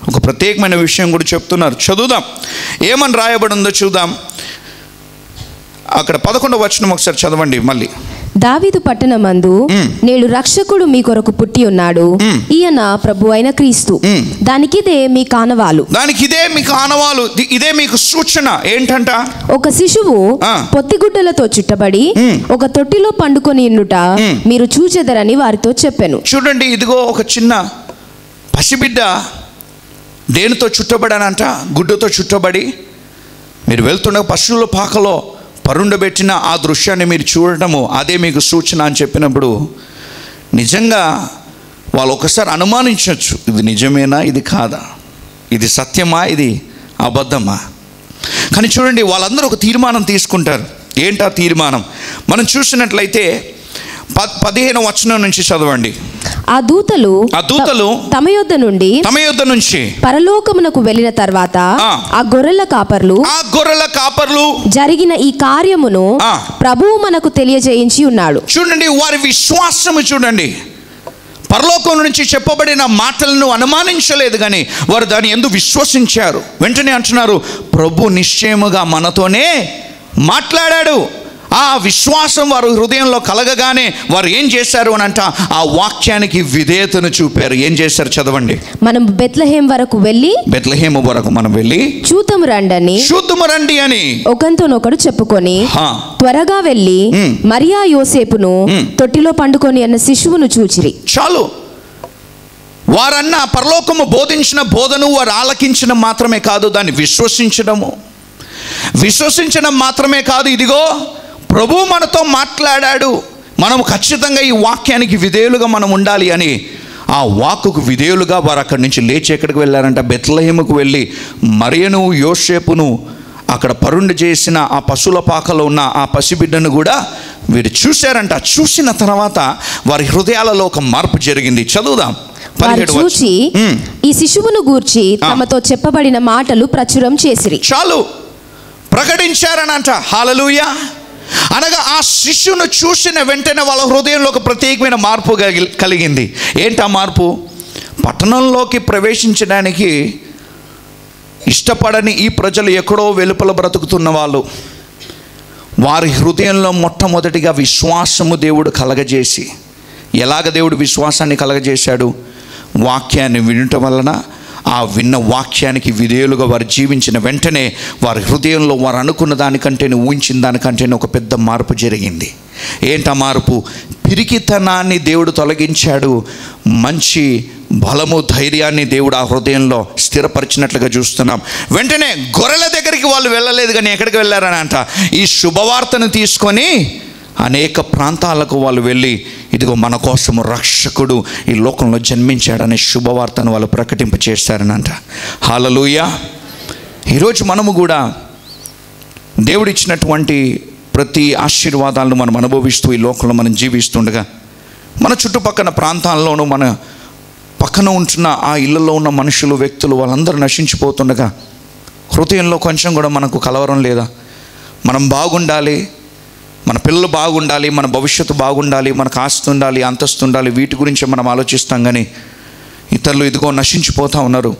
ఒక ప్రత్యేకమైన విషయం కూడా చెప్తున్నారు. చదువుదాం. ఏమని రాయబడి ఉందో చూద్దాం. అక్కడ పదకొండవ వచనం ఒకసారి చదవండి మళ్ళీ. దావీదు పట్టణమందు నేడు రక్షకుడు మీ కొరకు పుట్టి ఉన్నాడు. ఈయన ప్రభు అయిన క్రీస్తు. దానికిదే మీ కానవాలు. దానికి ఇదే మీకు ఆనవాలు ది- ఇదే మీకు సూచన. ఏంటంట? ఒక శిశువు. పొత్తిగుడ్డలతో చుట్టబడి ఒక తొట్టిలో పండుకొని ఉండుట మీరు చూచెదరని వారితో చెప్పెను. చూడండి ఇదిగో ఒక చిన్న పసిబిడ్డ దేనితో చుట్టబడానంట? గుడ్డతో చుట్టబడి. మీరు వెళ్తున్న పశువుల పాకలో పరుండబెట్టిన ఆ దృశ్యాన్ని మీరు చూడటము అదే మీకు సూచన అని చెప్పినప్పుడు నిజంగా వాళ్ళు ఒకసారి అనుమానించవచ్చు ఇది నిజమేనా ఇది కాదా ఇది సత్యమా ఇది అబద్ధమా? కానీ చూడండి వాళ్ళందరూ ఒక తీర్మానం తీసుకుంటారు. ఏంటా తీర్మానం? మనం చూసినట్లయితే పదిహేను వచనం నుంచి చదవండి ఆ దూతలు ఆ దూతలు తమ యొద్ద నుండి తమ యుద్ధ నుంచి పరలోకమునకు వెళ్ళిన తర్వాత ఆ. గొర్రెల కాపర్లు ఆ గొర్రెల కాపర్లు జరిగిన ఈ కార్యమును. ప్రభువు మనకు తెలియజేయించి ఉన్నాడు చూడండి వారి విశ్వాసము చూడండి పరలోకం నుంచి చెప్పబడిన మాటలను అనుమానించలేదు కానీ వారు దాన్ని ఎందు విశ్వసించారు వెంటనే అంటున్నారు ప్రభు నిశ్చయముగా మనతోనే మాట్లాడాడు ఆ విశ్వాసం వారు హృదయంలో కలగగానే వారు ఏం చేశారు అని అంట ఆ వాక్యానికి విధేయతను చూపారు ఏం చేశారు చదవండి మనం బెత్లహేం వరకు వెళ్ళి బెత్లహేము వరకు మనం వెళ్ళి చూతము రండని చూద్దుము రండి అని ఒకరితోనొకడు చెప్పుకొని. త్వరగా వెళ్ళి. మరియా యోసేపును. తొట్టిలో పండుకొని అన్న శిశువును చూచిరి చాలు వారన్న పరలోకము బోధించిన బోధను వారు ఆలకించడం మాత్రమే కాదు దాన్ని విశ్వసించడము విశ్వసించడం మాత్రమే కాదు ఇదిగో ప్రభు మనతో మాట్లాడాడు. మనం ఖచ్చితంగా ఈ వాక్యానికి విధేయులుగా మనం ఉండాలి అని ఆ వాక్కుకు విధేయులుగా వారు అక్కడి నుంచి లేచి ఎక్కడికి వెళ్ళారంట? బెత్లహేముకు వెళ్ళి మరియను యోసేపును అక్కడ పరుండి చేసిన ఆ పశువుల పాకలో ఉన్న ఆ పసిబిడ్డను కూడా వీరు చూశారంట. చూసిన తర్వాత వారి హృదయాలలో ఒక మార్పు జరిగింది. చదువుదాం. వారు. చూచి. ఈ శిశువును గూర్చి. తమతో చెప్పబడిన మాటలు ప్రచురం చేసిరి. చాలు. ప్రకటించారనంట. హాలలుయ. అనగా ఆ శిష్యును చూసిన వెంటనే వాళ్ళ హృదయంలో ఒక ప్రత్యేకమైన మార్పు కలిగింది. ఏంటి ఆ మార్పు? పట్టణంలోకి ప్రవేశించడానికి ఇష్టపడని ఈ ప్రజలు ఎక్కడో వెలుపల బ్రతుకుతున్న వాళ్ళు. వారి హృదయంలో మొట్టమొదటిగా విశ్వాసము దేవుడు కలగజేసి ఎలాగ దేవుడు విశ్వాసాన్ని కలగజేశాడు? వాక్యాన్ని వినటం వలన ఆ విన్న వాక్యానికి విధేయులుగా వారు జీవించిన వెంటనే వారి హృదయంలో వారు అనుకున్న దానికంటేనే ఊహించిన దానికంటేనే ఒక పెద్ద మార్పు జరిగింది. ఏంటా మార్పు? పిరికితనాన్ని దేవుడు తొలగించాడు. మంచి బలము ధైర్యాన్ని దేవుడు ఆ హృదయంలో స్థిరపరిచినట్లుగా చూస్తున్నాం. వెంటనే గొర్రెల దగ్గరికి వాళ్ళు వెళ్ళలేదు కానీ ఎక్కడికి వెళ్ళారని అంట. ఈ శుభవార్తను తీసుకొని అనేక ప్రాంతాలకు వాళ్ళు వెళ్ళి ఇదిగో మన కోసము రక్షకుడు ఈ లోకంలో జన్మించాడనే శుభవార్తను వాళ్ళు ప్రకటింప చేస్తారనంట హాలలుయ ఈరోజు మనము కూడా దేవుడిచ్చినటువంటి ప్రతి ఆశీర్వాదాలను మనం అనుభవిస్తూ ఈ లోకంలో మనం జీవిస్తుండగా మన చుట్టుపక్కల ప్రాంతాల్లోనూ మన పక్కన ఉంటున్న ఆ ఇళ్ళల్లో ఉన్న మనుషులు వ్యక్తులు వాళ్ళందరూ నశించిపోతుండగా హృదయంలో కొంచెం కూడా మనకు కలవరం లేదా? మనం బాగుండాలి మన పిల్లలు బాగుండాలి మన భవిష్యత్తు బాగుండాలి మనకు ఆస్తి ఉండాలి అంతస్తు ఉండాలి వీటి గురించి మనం ఆలోచిస్తాం కానీ ఇతరులు ఇదిగో నశించిపోతూ ఉన్నారు.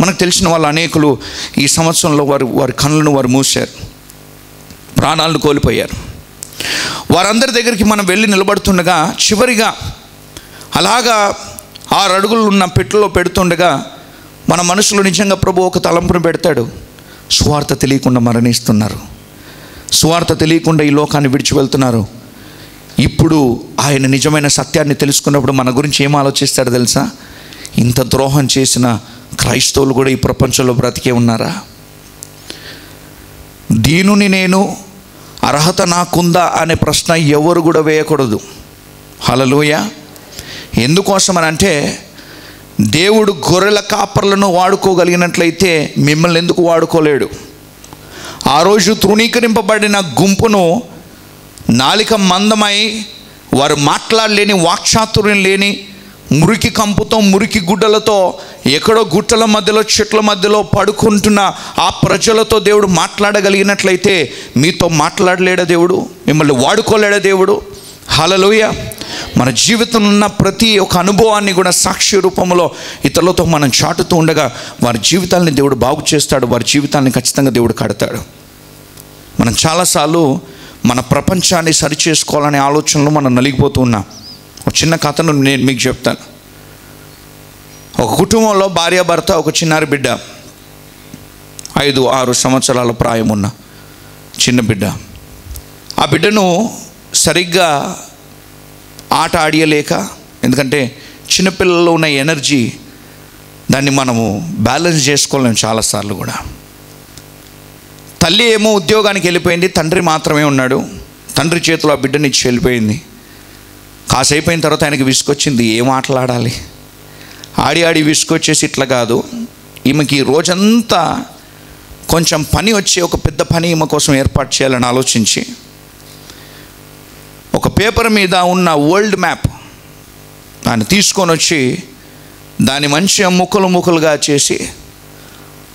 మనకు తెలిసిన వాళ్ళు అనేకులు ఈ సంవత్సరంలో వారు వారి కళ్ళను వారు మూశారు. ప్రాణాలను కోల్పోయారు. వారందరి దగ్గరికి మనం వెళ్ళి నిలబడుతుండగా చివరిగా అలాగా ఆరు అడుగులు ఉన్న పెట్టెలో పెడుతుండగా మన మనసులో నిజంగా ప్రభు ఒక తలంపును పెడతాడు. స్వార్థ తెలియకుండా మరణిస్తున్నారు. స్వార్థ తెలియకుండా ఈ లోకాన్ని విడిచి వెళ్తున్నారు. ఇప్పుడు ఆయన నిజమైన సత్యాన్ని తెలుసుకున్నప్పుడు మన గురించి ఏం ఆలోచిస్తాడో తెలుసా? ఇంత ద్రోహం చేసిన క్రైస్తవులు కూడా ఈ ప్రపంచంలో బ్రతికే ఉన్నారా? దీనుని నేను అర్హత నాకుందా అనే ప్రశ్న ఎవరు కూడా వేయకూడదు. హలలోయ ఎందుకోసమని అంటే దేవుడు గొర్రెల కాపర్లను వాడుకోగలిగినట్లయితే మిమ్మల్ని ఎందుకు వాడుకోలేడు? ఆ రోజు తృణీకరింపబడిన గుంపును నాలిక మందమై వారు మాట్లాడలేని వాక్చాతుర్యం లేని మురికి కంపుతో మురికి గుడ్డలతో ఎక్కడో గుట్టల మధ్యలో చెట్ల మధ్యలో పడుకుంటున్న ఆ ప్రజలతో దేవుడు మాట్లాడగలిగినట్లయితే మీతో మాట్లాడలేడా దేవుడు? మిమ్మల్ని వాడుకోలేడా దేవుడు? హలలోయ మన జీవితంలో ఉన్న ప్రతి ఒక్క అనుభవాన్ని కూడా సాక్షి రూపంలో ఇతరులతో మనం చాటుతూ ఉండగా వారి జీవితాలని దేవుడు బాగు చేస్తాడు వారి జీవితాన్ని ఖచ్చితంగా దేవుడు కడతాడు. మనం చాలాసార్లు మన ప్రపంచాన్ని సరిచేసుకోవాలనే ఆలోచనలో మనం నలిగిపోతూ ఉన్నాం. ఒక చిన్న కథను నేను మీకు చెప్తాను. ఒక కుటుంబంలో భార్యాభర్త ఒక చిన్నారి బిడ్డ. ఐదు ఆరు సంవత్సరాల ప్రాయం ఉన్న చిన్న బిడ్డ. ఆ బిడ్డను సరిగ్గా ఆట ఆడియలేక ఎందుకంటే చిన్నపిల్లల్లో ఉన్న ఎనర్జీ దాన్ని మనము బ్యాలెన్స్ చేసుకోలేము చాలాసార్లు కూడా. తల్లి ఏమో ఉద్యోగానికి వెళ్ళిపోయింది తండ్రి మాత్రమే ఉన్నాడు తండ్రి చేతిలో ఆ బిడ్డని ఇచ్చి వెళ్ళిపోయింది. కాసేపు అయిన తర్వాత ఆయనకి విసుకొచ్చింది ఏం ఆటలాడాలి? ఆడి ఆడి విసుకొచ్చేసి ఇట్లా కాదు ఈమెకి రోజంతా కొంచెం పని వచ్చి ఒక పెద్ద పని ఈమె కోసం ఏర్పాటు చేయాలని ఆలోచించి ఒక పేపర్ మీద ఉన్న వరల్డ్ మ్యాప్ దాన్ని తీసుకొని వచ్చి దాన్ని మంచిగా ముక్కలు ముక్కలుగా చేసి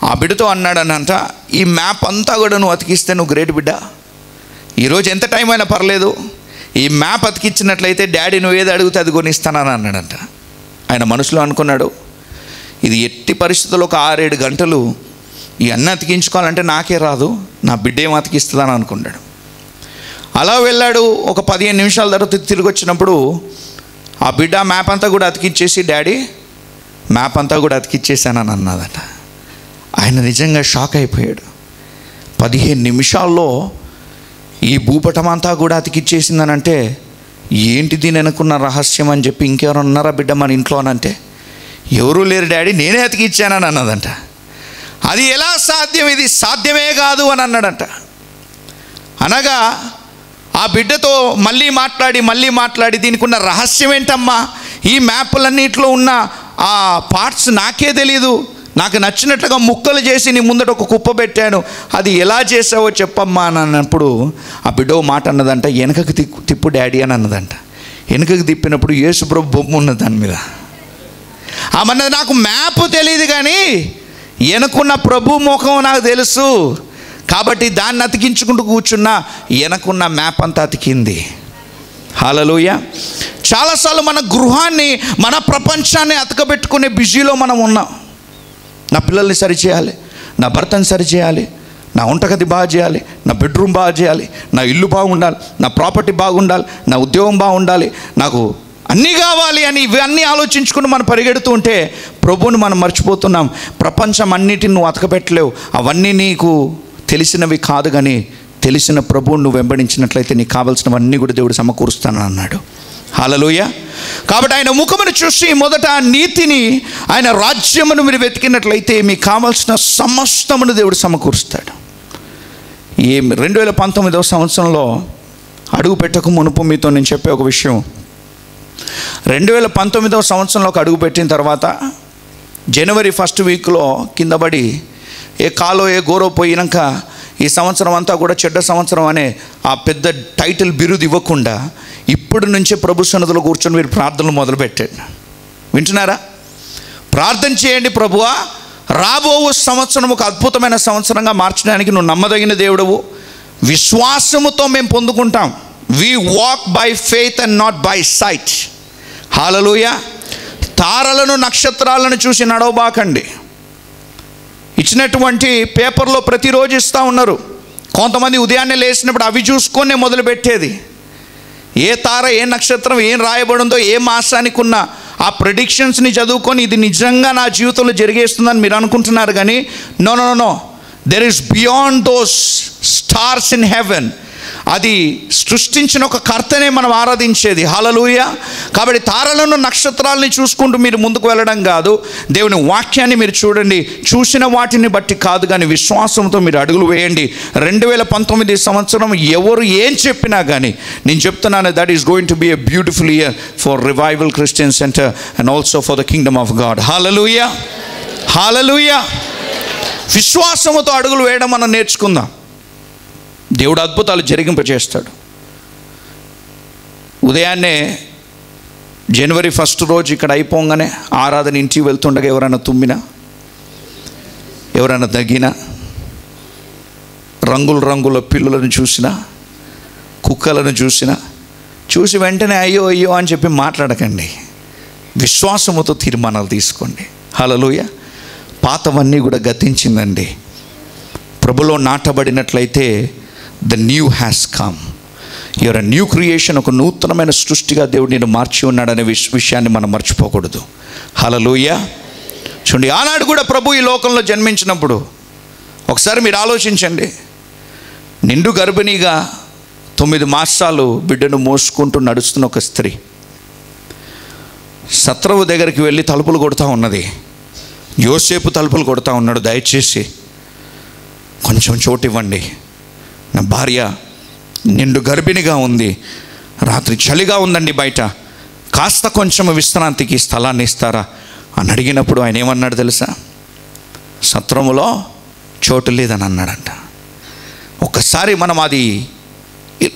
ఆ బిడ్డతో అన్నాడనంట ఈ మ్యాప్ అంతా కూడా నువ్వు అతికిస్తే నువ్వు గ్రేట్ బిడ్డ? ఈరోజు ఎంత టైం అయినా పర్లేదు. ఈ మ్యాప్ అతికిచ్చినట్లయితే డాడీ నువ్వు ఏది అడిగితే అది కొనిస్తానని అన్నాడంట. ఆయన మనసులో అనుకున్నాడు ఇది ఎట్టి పరిస్థితుల్లో ఒక ఆరేడు గంటలు ఈ అన్న అతికించుకోవాలంటే నాకే రాదు. నా బిడ్డ ఏం అతికిస్తుందని అనుకున్నాడు. అలా వెళ్ళాడు ఒక పదిహేను నిమిషాల తర్వాత తిరిగి వచ్చినప్పుడు ఆ బిడ్డ మ్యాప్ అంతా కూడా అతికిచ్చేసి డాడీ మ్యాప్ అంతా కూడా అతికిచ్చేసానని అన్నదట. ఆయన నిజంగా షాక్ అయిపోయాడు. పదిహేను నిమిషాల్లో ఈ భూపటం అంతా కూడా అతికిచ్చేసిందనంటే ఏంటి దీని అనుకున్న రహస్యం అని చెప్పి ఇంకెవరు ఉన్నారా బిడ్డ మన ఇంట్లోనంటే ఎవరూ లేరు డాడీ నేనే అతికిచ్చానని అన్నదంట. అది ఎలా సాధ్యం? ఇది సాధ్యమే కాదు అని అన్నాడంట. అనగా ఆ బిడ్డతో మళ్ళీ మాట్లాడి మళ్ళీ మాట్లాడి దీనికి ఉన్న రహస్యం ఏంటమ్మా? ఈ మ్యాప్లన్నింటిలో ఉన్న ఆ పార్ట్స్ నాకే తెలీదు. నాకు నచ్చినట్లుగా ముక్కలు చేసి నీ ముందట ఒక కుప్ప పెట్టాను. అది ఎలా చేసావో చెప్పమ్మా అని అన్నప్పుడు ఆ బిడ్డ ఓ మాట అన్నదంట వెనకకి తిప్పు తిప్పు డాడీ అని అన్నదంట. వెనకకు తిప్పినప్పుడు యేసుప్రభు బొమ్మ ఉన్నది దాని మీద. ఆమెన్నది నాకు మ్యాప్ తెలియదు కానీ వెనకున్న ప్రభు ముఖం నాకు తెలుసు. కాబట్టి దాన్ని అతికించుకుంటూ కూర్చున్నా వెనకున్న మ్యాప్ అంతా అతికింది. హాలలోయ చాలాసార్లు మన గృహాన్ని మన ప్రపంచాన్ని అతకబెట్టుకునే బిజీలో మనం ఉన్నాం. నా పిల్లల్ని సరిచేయాలి నా భర్తని సరిచేయాలి నా వంటగది బాగా చేయాలి నా బెడ్రూమ్ బాగా చేయాలి నా ఇల్లు బాగుండాలి నా ప్రాపర్టీ బాగుండాలి నా ఉద్యోగం బాగుండాలి నాకు అన్నీ కావాలి అని ఇవన్నీ ఆలోచించుకుని మనం పరిగెడుతూ ఉంటే ప్రభువుని మనం మర్చిపోతున్నాం. ప్రపంచం అన్నిటిని నువ్వు అతకబెట్టలేవు. అవన్నీ నీకు తెలిసినవి కాదు కానీ తెలిసిన ప్రభువుని నువ్వు వెంబడించినట్లయితే నీకు కావలసినవన్నీ కూడా దేవుడు సమకూరుస్తానని అన్నాడు. హాలలోయ కాబట్టి ఆయన ముఖమును చూసి మొదట నీతిని ఆయన రాజ్యమును మీరు వెతికినట్లయితే మీకు కావాల్సిన సమస్తమును దేవుడు సమకూరుస్తాడు. ఈ రెండు వేల పంతొమ్మిదవ సంవత్సరంలో అడుగు పెట్టక మునుపు మీతో నేను చెప్పే ఒక విషయం. రెండు వేల పంతొమ్మిదవ సంవత్సరంలోకి అడుగు పెట్టిన తర్వాత జనవరి ఫస్ట్ వీక్లో కిందపడి ఏ కాలో ఏ గోరో పోయినాక ఈ సంవత్సరం అంతా కూడా చెడ్డ సంవత్సరం అనే ఆ పెద్ద టైటిల్ బిరుదు ఇవ్వకుండా ఇప్పటి నుంచే ప్రభు సన్నదులో కూర్చొని మీరు ప్రార్థనలు మొదలుపెట్టండి. వింటున్నారా? ప్రార్థన చేయండి ప్రభువా. రాబో సంవత్సరం ఒక అద్భుతమైన సంవత్సరంగా మార్చడానికి నువ్వు నమ్మదగిన దేవుడవు. విశ్వాసముతో మేము పొందుకుంటాం. We walk by faith and not by sight hallelujah తారలను నక్షత్రాలను చూసి నడవబాకండి. ఇచ్చినటువంటి పేపర్లో ప్రతిరోజు ఇస్తూ ఉన్నారు. కొంతమంది ఉదయాన్నే లేచినప్పుడు అవి చూసుకొని మొదలుపెట్టేది. ఏ తార ఏ నక్షత్రం ఏం రాయబడిందో ఏ మాసానికి ఉన్న ఆ ప్రిడిక్షన్స్ని చదువుకొని ఇది నిజంగా నా జీవితంలో జరిగేస్తుందని మీరు అనుకుంటున్నారు కానీ no no no there is beyond those stars in heaven అది సృష్టించిన ఒక కర్తనే మనం ఆరాధించేది. హలలుయ కాబట్టి తారలను నక్షత్రాలని చూసుకుంటూ మీరు ముందుకు వెళ్ళడం కాదు. దేవుని వాక్యాన్ని మీరు చూడండి. చూసిన వాటిని బట్టి కాదు కానీ విశ్వాసంతో మీరు అడుగులు వేయండి. రెండు వేల పంతొమ్మిది సంవత్సరం ఎవరు ఏం చెప్పినా కానీ నేను చెప్తున్నాను that is going to be a beautiful year for revival Christian centre and also for the kingdom of God hallelujah hallelujah విశ్వాసముతో అడుగులు వేయడం మనం నేర్చుకుందాం. దేవుడు అద్భుతాలు జరిగింపచేస్తాడు. ఉదయాన్నే జనవరి ఫస్ట్ రోజు ఇక్కడ అయిపోగానే ఆరాధన ఇంటికి వెళ్తుండగా ఎవరైనా తుమ్మినా? ఎవరైనా దగ్గినా రంగుల రంగుల పిల్లులను చూసినా? కుక్కలను చూసినా? చూసి వెంటనే అయ్యో అయ్యో అని చెప్పి మాట్లాడకండి. విశ్వాసముతో తీర్మానాలు తీసుకోండి. హలలోయ పాతవన్నీ కూడా గతించిందండి. ప్రభులో నాటబడినట్లయితే the new has come your new creation ఒక నూతనమైన సృష్టిగా దేవుడు నేను మార్చి ఉన్నాడనే విష్ విషయాన్ని మనం మర్చిపోకూడదు. హలలోయ చూడండి ఆనాడు కూడా ప్రభు ఈ లోకంలో జన్మించినప్పుడు ఒకసారి మీరు ఆలోచించండి. నిండు గర్భిణీగా తొమ్మిది మాసాలు బిడ్డను మోసుకుంటూ నడుస్తున్న ఒక స్త్రీ. సత్రవు దగ్గరికి వెళ్ళి తలుపులు కొడుతూ ఉన్నది. యోసేపు తలుపులు కొడుతూ ఉన్నాడు దయచేసి. కొంచెం చోటు ఇవ్వండి నా భార్య నిండు గర్భిణిగా ఉంది. రాత్రి చలిగా ఉందండి బయట. కాస్త కొంచెం విశ్రాంతికి స్థలాన్ని ఇస్తారా? అని అడిగినప్పుడు ఆయన ఏమన్నాడు తెలుసా? సత్రములో చోటు లేదని అన్నాడంట. ఒకసారి మనం అది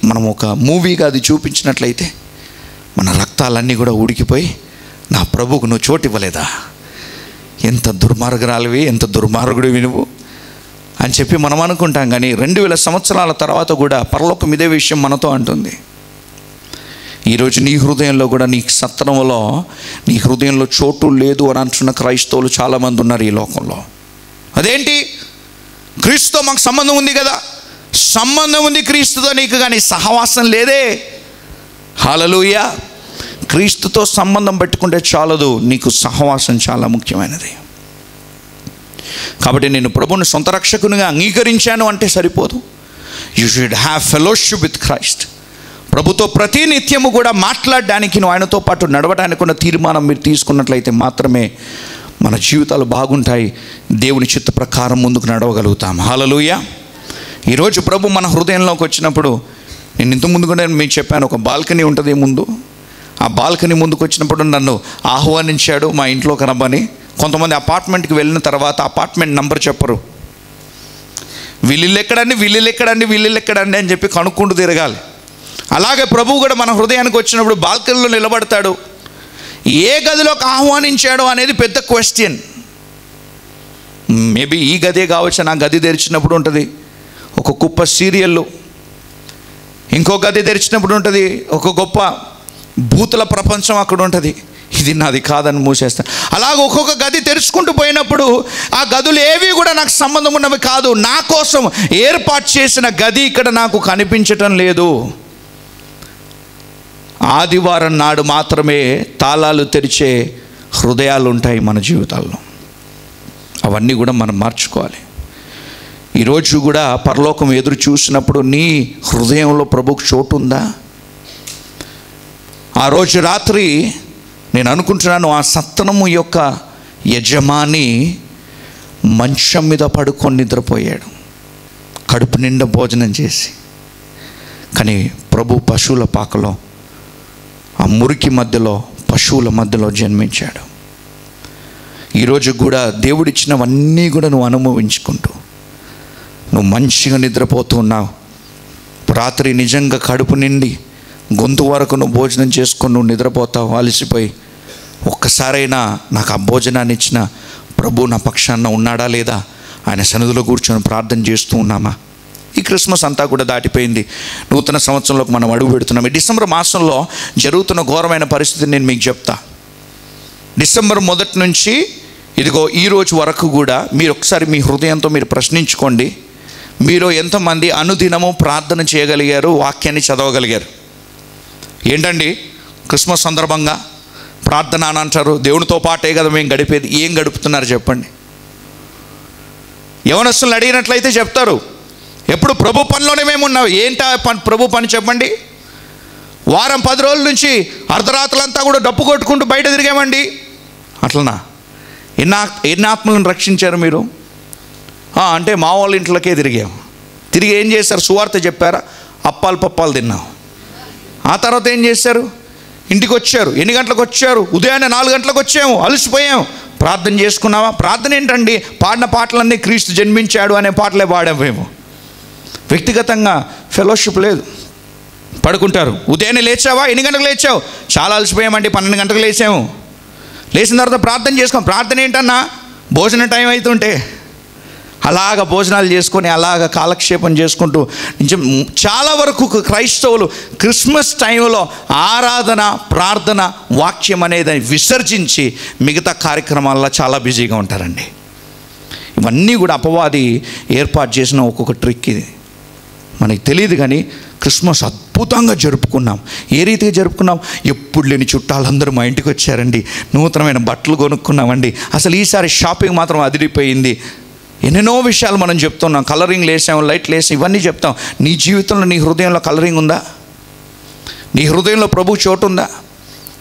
మనం ఒక మూవీగా అది చూపించినట్లయితే మన రక్తాలన్నీ కూడా ఉడికిపోయి నా ప్రభువుకు నువ్వు చోటు ఇవ్వలేదా? ఎంత దుర్మార్గురాలివి ఎంత దుర్మార్గుడివి నువ్వు. అని చెప్పి మనం అనుకుంటాం కానీ రెండు వేల సంవత్సరాల తర్వాత కూడా పరలోకం ఇదే విషయం మనతో అంటుంది. ఈరోజు నీ హృదయంలో కూడా నీ సత్రంలో నీ హృదయంలో చోటు లేదు అని అంటున్న క్రైస్తవులు చాలామంది ఉన్నారు ఈ లోకంలో. అదేంటి? క్రీస్తుతో మాకు సంబంధం ఉంది కదా. సంబంధం ఉంది క్రీస్తుతో నీకు కానీ సహవాసం లేదే. హాలలుయ క్రీస్తుతో సంబంధం పెట్టుకుంటే చాలదు నీకు సహవాసం చాలా ముఖ్యమైనది. కాబట్టి నేను ప్రభుని సొంత రక్షకునిగా అంగీకరించాను అంటే సరిపోదు. You should have fellowship with Christ ప్రభుతో ప్రతి నిత్యము కూడా మాట్లాడడానికి నువ్వు ఆయనతో పాటు నడవడానికి ఉన్న తీర్మానం మీరు తీసుకున్నట్లయితే మాత్రమే మన జీవితాలు బాగుంటాయి. దేవుని చిత్త ప్రకారం ముందుకు నడవగలుగుతాం. హాలలుయ ఈరోజు ప్రభు మన హృదయంలోకి వచ్చినప్పుడు నేను ఇంత ముందు కూడా మీకు చెప్పాను ఒక బాల్కనీ ఉంటుంది ముందు. ఆ బాల్కనీ ముందుకు వచ్చినప్పుడు నన్ను ఆహ్వానించాడు మా ఇంట్లోకి రమ్మని కొంతమంది అపార్ట్మెంట్కి వెళ్ళిన తర్వాత అపార్ట్మెంట్ నంబర్ చెప్పరు. వీళ్ళు ఎక్కడండి వీళ్ళు ఎక్కడండి వీళ్ళు ఎక్కడండి అని చెప్పి కనుక్కుంటూ తిరగాలి. అలాగే ప్రభువు కూడా మన హృదయానికి వచ్చినప్పుడు బాల్కనీలో నిలబడతాడు. ఏ గదిలోకి ఆహ్వానించాడో అనేది పెద్ద క్వశ్చన్ మేబీ ఈ గదే కావచ్చు నా గది తెరిచినప్పుడు ఉంటుంది. ఒక కుప్ప సీరియళ్ళు ఇంకో గది తెరిచినప్పుడు ఉంటుంది. ఒక గొప్ప భూతుల ప్రపంచం అక్కడ ఉంటుంది. ఇది నాది కాదని మూసేస్తాను అలాగ ఒక్కొక్క గది తెరుచుకుంటూ పోయినప్పుడు ఆ గదులు ఏవి కూడా నాకు సంబంధం ఉన్నవి కాదు. నా కోసం ఏర్పాటు చేసిన గది ఇక్కడ నాకు కనిపించటం లేదు. ఆదివారం నాడు మాత్రమే తాళాలు తెరిచే హృదయాలు ఉంటాయి మన జీవితాల్లో. అవన్నీ కూడా మనం మార్చుకోవాలి. ఈరోజు కూడా పరలోకం ఎదురు చూసినప్పుడు నీ హృదయంలో ప్రభుకు చోటు ఉందా ఆ రోజు రాత్రి నేను అనుకుంటున్నాను ఆ సత్తనము యొక్క యజమాని మంచం మీద పడుకొని నిద్రపోయాడు. కడుపు నిండా భోజనం చేసి. కానీ ప్రభు పశువుల పాకలో ఆ మురికి మధ్యలో పశువుల మధ్యలో జన్మించాడు. ఈరోజు కూడా దేవుడిచ్చినవన్నీ కూడా నువ్వు అనుభవించుకుంటూ నువ్వు మంచిగా నిద్రపోతూ ఉన్నావు. రాత్రి నిజంగా కడుపు నిండి గొంతు వరకు నువ్వు భోజనం చేసుకొని నువ్వు నిద్రపోతావు అలసిపోయి. ఒక్కసారైనా నాకు ఆ భోజనాన్ని ఇచ్చిన ప్రభు నా పక్షాన ఉన్నాడా లేదా? ఆయన సన్నిధిలో కూర్చొని ప్రార్థన చేస్తూ ఉన్నామా? ఈ క్రిస్మస్ అంతా కూడా దాటిపోయింది. నూతన సంవత్సరంలోకి మనం అడుగు పెడుతున్నాం. ఈ డిసెంబర్ మాసంలో జరుగుతున్న ఘోరమైన పరిస్థితిని నేను మీకు చెప్తా. డిసెంబర్ మొదటి నుంచి ఇదిగో ఈ రోజు వరకు కూడా మీరు ఒకసారి మీ హృదయంతో మీరు ప్రశ్నించుకోండి. మీరు ఎంతమంది అనుదినము ప్రార్థన చేయగలిగారు వాక్యాన్ని చదవగలిగారు? ఏంటండి? క్రిస్మస్ సందర్భంగా ప్రార్థన అని అంటారు. దేవునితో పాటే కదా మేము గడిపేది. ఏం గడుపుతున్నారు చెప్పండి. యవనస్తులను అడిగినట్లయితే చెప్తారు. ఎప్పుడు ప్రభు పనిలోనే మేము ఉన్నాం. ఏంటా పని? ప్రభు పని చెప్పండి. వారం పది రోజుల నుంచి అర్ధరాత్రులంతా కూడా డప్పు కొట్టుకుంటూ బయట తిరిగామండి. అట్లనా? ఎన్ని ఎన్ని ఆత్మలను రక్షించారు మీరు? అంటే మా వాళ్ళ ఇంట్లోకే తిరిగాం. తిరిగి ఏం చేశారు? సువార్త చెప్పారా? అప్పాలు పప్పాలు తిన్నాం. ఆ తర్వాత ఏం చేశారు? ఇంటికి వచ్చారు ఎన్ని గంటలకు వచ్చారు ఉదయాన్నే నాలుగు గంటలకు వచ్చాము అలసిపోయాము. ప్రార్థన చేసుకున్నావా? ప్రార్థన ఏంటండి? పాడిన పాటలన్నీ క్రీస్తు జన్మించాడు అనే పాటలే పాడాము మేము వ్యక్తిగతంగా ఫెలోషిప్ లేదు. పడుకుంటారు. ఉదయాన్నే లేచావా? ఎన్ని గంటలకు లేచావు? చాలా అలసిపోయామండి. పన్నెండు గంటలకు లేచాము. లేచిన తర్వాత ప్రార్థన చేసుకోం ప్రార్థన ఏంటన్నా? భోజన టైం అవుతుంటే. అలాగ భోజనాలు చేసుకొని అలాగ కాలక్షేపం చేసుకుంటూ నిజం చాలా వరకు క్రైస్తవులు క్రిస్మస్ టైంలో ఆరాధన ప్రార్థన వాక్యం అనేది విసర్జించి మిగతా కార్యక్రమాల్లో చాలా బిజీగా ఉంటారండి. ఇవన్నీ కూడా అపవాది ఏర్పాటు చేసిన ఒక్కొక్క ట్రిక్ ఇది. మనకి తెలియదు కానీ క్రిస్మస్ అద్భుతంగా జరుపుకున్నాం. ఏ రీతిగా జరుపుకున్నాం? ఎప్పుడు లేని చుట్టాలందరూ మా ఇంటికి వచ్చారండి. నూతనమైన బట్టలు కొనుక్కున్నామండి. అసలు ఈసారి షాపింగ్ మాత్రం అదిరిపోయింది. ఎన్నెన్నో విషయాలు మనం చెప్తున్నాం. కలరింగ్ లేసాం లైట్లు వేసాం ఇవన్నీ చెప్తాం. నీ జీవితంలో నీ హృదయంలో కలరింగ్ ఉందా? నీ హృదయంలో ప్రభు చోటు ఉందా?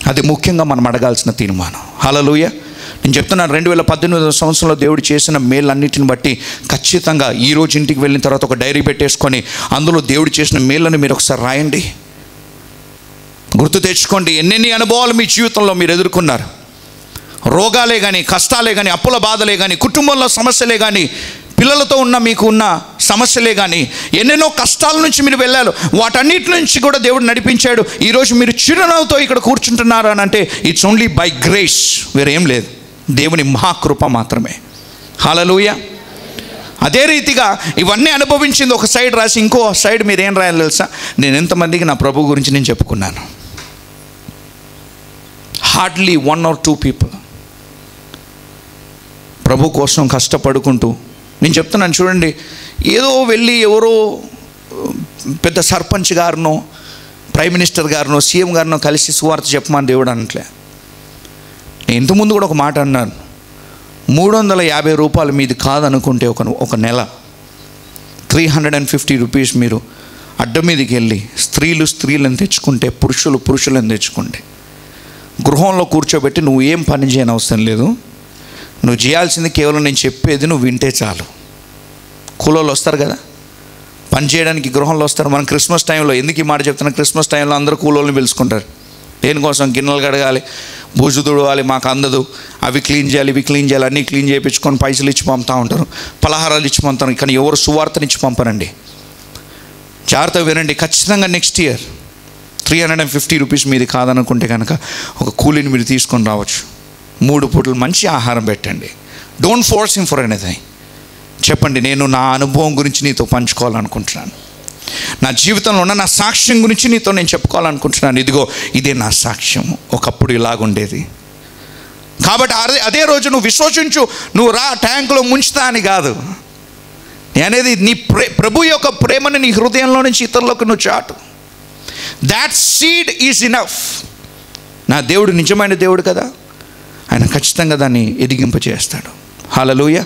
అది ముఖ్యంగా మనం అడగాల్సిన తీర్మానం. హలలుయ నేను చెప్తున్నాను రెండు వేల పద్దెనిమిదవ సంవత్సరంలో దేవుడు చేసిన మేళ్ళన్నిటిని బట్టి ఖచ్చితంగా ఈ రోజు ఇంటికి వెళ్ళిన తర్వాత ఒక డైరీ పెట్టేసుకొని అందులో దేవుడు చేసిన మేళ్ళని మీరు ఒకసారి రాయండి. గుర్తు తెచ్చుకోండి ఎన్నెన్ని అనుభవాలు మీ జీవితంలో మీరు ఎదుర్కొన్నారు. రోగాలే కానీ కష్టాలే కానీ అప్పుల బాధలే కానీ కుటుంబంలో సమస్యలే కానీ పిల్లలతో ఉన్న మీకు ఉన్న సమస్యలే కానీ ఎన్నెన్నో కష్టాల నుంచి మీరు వెళ్ళారు. వాటన్నిటి నుంచి కూడా దేవుడు నడిపించాడు. ఈరోజు మీరు చిరునవ్వుతో ఇక్కడ కూర్చుంటున్నారు అని అంటే ఇట్స్ ఓన్లీ బై గ్రేస్ వేరేం లేదు. దేవుని మహాకృప మాత్రమే. హలలుయ అదే రీతిగా ఇవన్నీ అనుభవించింది ఒక సైడ్ రాసి ఇంకో సైడ్ మీరు ఏం రాయాలి తెలుసా? నేను ఎంతమందికి నా ప్రభు గురించి నేను చెప్పుకున్నాను. Hardly one or two people ప్రభు కోసం కష్టపడుకుంటూ. నేను చెప్తున్నాను చూడండి ఏదో వెళ్ళి ఎవరో పెద్ద సర్పంచ్ గారినో ప్రైమ్ మినిస్టర్ గారినో సీఎం గారినో కలిసి సువార్త చెప్పమని దేవుడు అనట్లే. నేను ఇంతకుముందు కూడా ఒక మాట అన్నాను. మూడు వందల యాభై రూపాయలు మీది కాదనుకుంటే ఒక ఒక నెల three hundred and fifty rupees మీరు అడ్డ మీదకి వెళ్ళి స్త్రీలు స్త్రీలను తెచ్చుకుంటే పురుషులు పురుషులను తెచ్చుకుంటే గృహంలో కూర్చోబెట్టి నువ్వు ఏం పని చేయని అవసరం లేదు. నువ్వు చేయాల్సింది కేవలం నేను చెప్పేది నువ్వు వింటే చాలు. కూలోళ్ళు వస్తారు కదా? పని చేయడానికి గృహంలో వస్తారు. మనం క్రిస్మస్ టైంలో ఎందుకు ఈ మాట చెప్తున్నా? క్రిస్మస్ టైంలో అందరూ కూలోళ్ళని పిలుచుకుంటారు. దేనికోసం? గిన్నెలు కడగాలి బూజు తుడవాలి మాకు అందదు. అవి క్లీన్ చేయాలి ఇవి క్లీన్ చేయాలి అన్నీ క్లీన్ చేయించుకొని పైసలు ఇచ్చి పంపుతూ ఉంటారు. పలహారాలు ఇచ్చి పంపుతారు. కానీ ఎవరు సువార్తనిచ్చి పంపరండి. జాగ్రత్తగా వినండి. ఖచ్చితంగా next year three hundred and fifty rupees మీది కాదనుకుంటే కనుక ఒక కూలీని మీరు తీసుకొని రావచ్చు. మూడు పూటలు మంచి ఆహారం పెట్టండి. Don't force him for anything చెప్పండి నేను నా అనుభవం గురించి నీతో పంచుకోవాలనుకుంటున్నాను. నా జీవితంలో ఉన్న నా సాక్ష్యం గురించి నీతో నేను చెప్పుకోవాలనుకుంటున్నాను. ఇదిగో ఇదే నా సాక్ష్యం ఒకప్పుడు ఇలాగుండేది కాబట్టి అదే అదే రోజు నువ్వు విశ్వసించు. నువ్వు రా ట్యాంకులో ముంచుతా అని కాదు. నేను అనేది నీ ప్రే ప్రభు యొక్క ప్రేమను నీ హృదయంలో నుంచి ఇతరులకు నువ్వు చాటు. దాట్ సీడ్ ఈజ్ ఇనఫ్ నా దేవుడు నిజమైన దేవుడు కదా. ఆయన ఖచ్చితంగా దాన్ని ఎదిగింప చేస్తాడు. హాలలోయ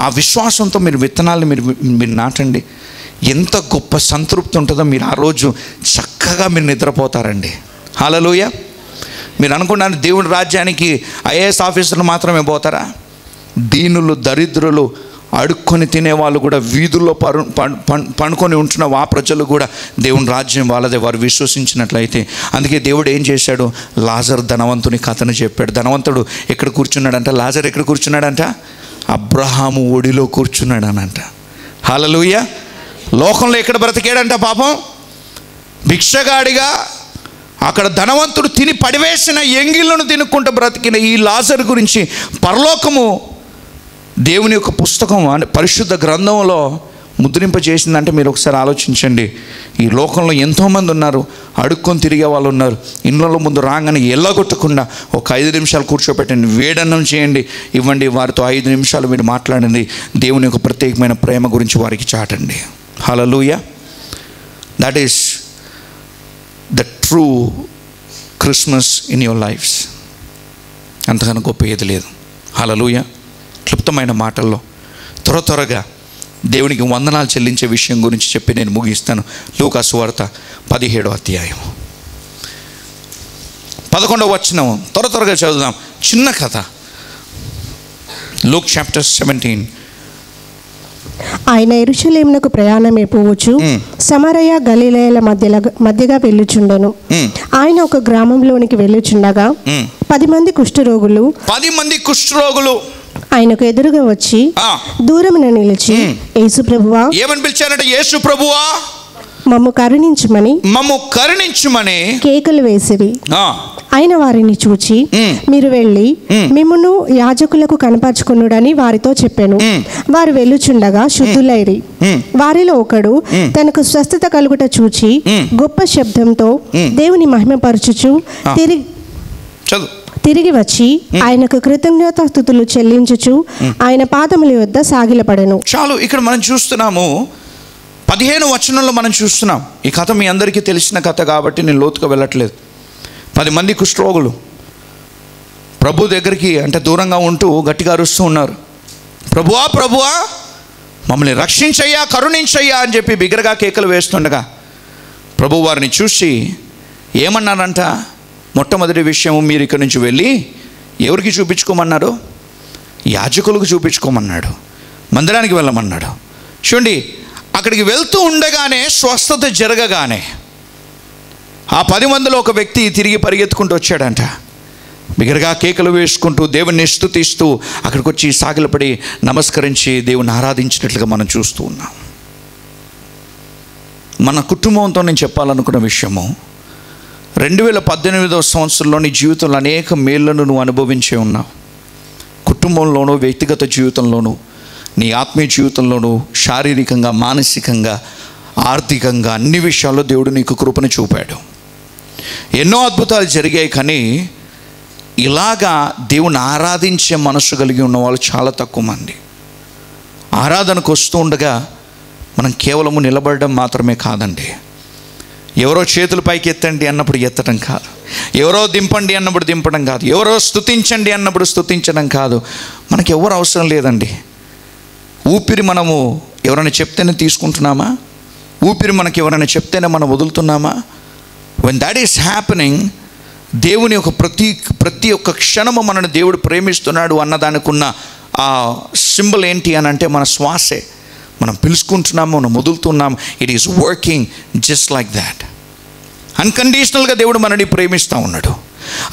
ఆ విశ్వాసంతో మీరు విత్తనాలను మీరు మీరు నాటండి. ఎంత గొప్ప సంతృప్తి ఉంటుందో మీరు ఆ రోజు చక్కగా మీరు నిద్రపోతారండి. హాలలోయ మీరు అనుకున్నాను దేవుడి రాజ్యానికి ఐఏఎస్ ఆఫీసర్లు మాత్రమే పోతారా? దీనులు దరిద్రులు అడుక్కొని తినేవాళ్ళు కూడా వీధుల్లో పరు పనుకొని పండుకొని ఉంటున్న ఆ ప్రజలు కూడా దేవుని రాజ్యం వాళ్ళదే. వారు విశ్వసించినట్లయితే. అందుకే దేవుడు ఏం చేశాడు? లాజర్ ధనవంతుని కథను చెప్పాడు. ధనవంతుడు ఎక్కడ కూర్చున్నాడంట? లాజర్ ఎక్కడ కూర్చున్నాడంట? అబ్రహాము ఒడిలో కూర్చున్నాడనంట. హాలలుయ. లోకంలో ఎక్కడ బ్రతికాడంట పాపం? భిక్షగాడిగా అక్కడ ధనవంతుడు తిని పడివేసిన ఎంగిళ్ళను తినుకుంటూ బ్రతికిన ఈ లాజర్ గురించి పరలోకము దేవుని యొక్క పుస్తకం అంటే పరిశుద్ధ గ్రంథంలో ముద్రింపజేసిందంటే మీరు ఒకసారి ఆలోచించండి. ఈ లోకంలో ఎంతోమంది ఉన్నారు అడుక్కొని తిరిగే వాళ్ళు ఉన్నారు. ఇండ్లలో ముందు రాగానే ఎల్లగొట్టకుండా ఒక ఐదు నిమిషాలు కూర్చోబెట్టండి వేడన్నం చేయండి ఇవ్వండి వారితో ఐదు నిమిషాలు మీరు మాట్లాడండి. దేవుని యొక్క ప్రత్యేకమైన ప్రేమ గురించి వారికి చాటండి. Hallelujah that is the true Christmas in your lifes అంతకన్నా గొప్ప ఏది లేదు. హలలుయా క్లుప్తమైన మాటల్లో. త్వర త్వరగా దేవునికి వందనాలు చెల్లించే విషయం గురించి చెప్పి నేను ముగిస్తాను. లూకాసు వార్త పదిహేడో అధ్యాయం. పదకొండవ వచనం. త్వర త్వరగా చదువుదాం. చిన్న కథ. Luke chapter seventeen. ఆయన ఎరుషలేమునకు ప్రయాణమే పోవచ్చు. మ్. సమరయ గలీలయల మధ్యలో మధ్యగా వెళ్ళుచుండెను. ఆయన ఒక గ్రామంలోనికి వెళ్ళుచుండగా. పది మంది కుష్ఠరోగులు పది మంది కుష్ఠరోగులు. ఆయనకు ఎదురుగా వచ్చి దూరమున నిలిచి. యేసు ప్రభువా ఏమని పిలిచారంటే యేసు ప్రభువా మమ్ము కరుణించమని మమ్ము కరుణించుమని కేకలు వేసిరి ఆ, ఆయన వారిని చూచి. మీరు వెళ్ళి. మిమ్మును యాజకులకు కనపరుచుకునుడని వారితో చెప్పాను. వారు వెళ్ళుచుండగా శుద్ధులైరి. వారిలో ఒకడు. తనకు స్వస్థత కలుగుట చూచి. గొప్ప శబ్దంతో. దేవుని మహిమపరచుచు. తిరిగి చదువు తిరిగి వచ్చి ఆయనకు కృతజ్ఞతాస్థుతులు చెల్లించుచు ఆయన పాదముల యొద్ద సాగిలపడెను. చాలు ఇక్కడ మనం చూస్తున్నాము పదిహేను వచనంలో మనం చూస్తున్నాం. ఈ కథ మీ అందరికీ తెలిసిన కథ కాబట్టి నేను లోతుగా వెళ్ళట్లేదు. పది మంది కుష్ఠరోగులు ప్రభు దగ్గరికి అంటే దూరంగా ఉంటూ గట్టిగా అరుస్తూ ఉన్నారు. ప్రభువా ప్రభువా మమ్మల్ని రక్షించయ్యా కరుణించయ్యా అని చెప్పి బిగ్గరగా కేకలు వేస్తుండగా ప్రభు వారిని చూసి ఏమన్నారంట? మొట్టమొదటి విషయం మీరు ఇక్కడి నుంచి వెళ్ళి ఎవరికి చూపించుకోమన్నారు? యాజకులకు చూపించుకోమన్నాడు. మందిరానికి వెళ్ళమన్నాడు. చూడండి అక్కడికి వెళ్తూ ఉండగానే స్వస్థత జరగగానే ఆ పది మందిలో ఒక వ్యక్తి తిరిగి పరిగెత్తుకుంటూ వచ్చాడంట. బిగరగా కేకలు వేసుకుంటూ దేవుణ్ణి స్థుతిస్తూ అక్కడికి వచ్చి సాగిలపడి నమస్కరించి దేవుని ఆరాధించినట్లుగా మనం చూస్తూ ఉన్నాం. మన కుటుంబంతో నేను చెప్పాలనుకున్న విషయము రెండు వేల పద్దెనిమిదవ సంవత్సరంలో నీ జీవితంలో అనేక మేళ్ళను నువ్వు అనుభవించే ఉన్నావు. కుటుంబంలోనూ వ్యక్తిగత జీవితంలోనూ నీ ఆత్మీయ జీవితంలోనూ శారీరకంగా మానసికంగా ఆర్థికంగా అన్ని విషయాల్లో దేవుడు నీకు కృపను చూపాడు. ఎన్నో అద్భుతాలు జరిగాయి కానీ ఇలాగా దేవుని ఆరాధించే మనసు కలిగి ఉన్న వాళ్ళు చాలా తక్కువ మంది. ఆరాధనకు వస్తూ ఉండగా మనం కేవలము నిలబడడం మాత్రమే కాదండి. ఎవరో చేతులు పైకి ఎత్తండి అన్నప్పుడు ఎత్తడం కాదు. ఎవరో దింపండి అన్నప్పుడు దింపడం కాదు. ఎవరో స్తుతించండి అన్నప్పుడు స్తుతించడం కాదు. మనకి ఎవరు అవసరం లేదండి. ఊపిరి మనము ఎవరైనా చెప్తేనే తీసుకుంటున్నామా? ఊపిరి మనకి ఎవరైనా చెప్తేనే మనం వదులుతున్నామా? వెన్ దాట్ ఈస్ హ్యాపెనింగ్ దేవుని యొక్క ప్రతి ప్రతి ఒక్క క్షణము మనని దేవుడు ప్రేమిస్తున్నాడు అన్నదానికి ఉన్న ఆ సింబల్ ఏంటి అని అంటే మన శ్వాసే. మనం పిలుచుకుంటున్నాము మనం వదులుతున్నాము. It is working just like that అన్కండిషనల్గా దేవుడు మనని ప్రేమిస్తూ ఉన్నాడు.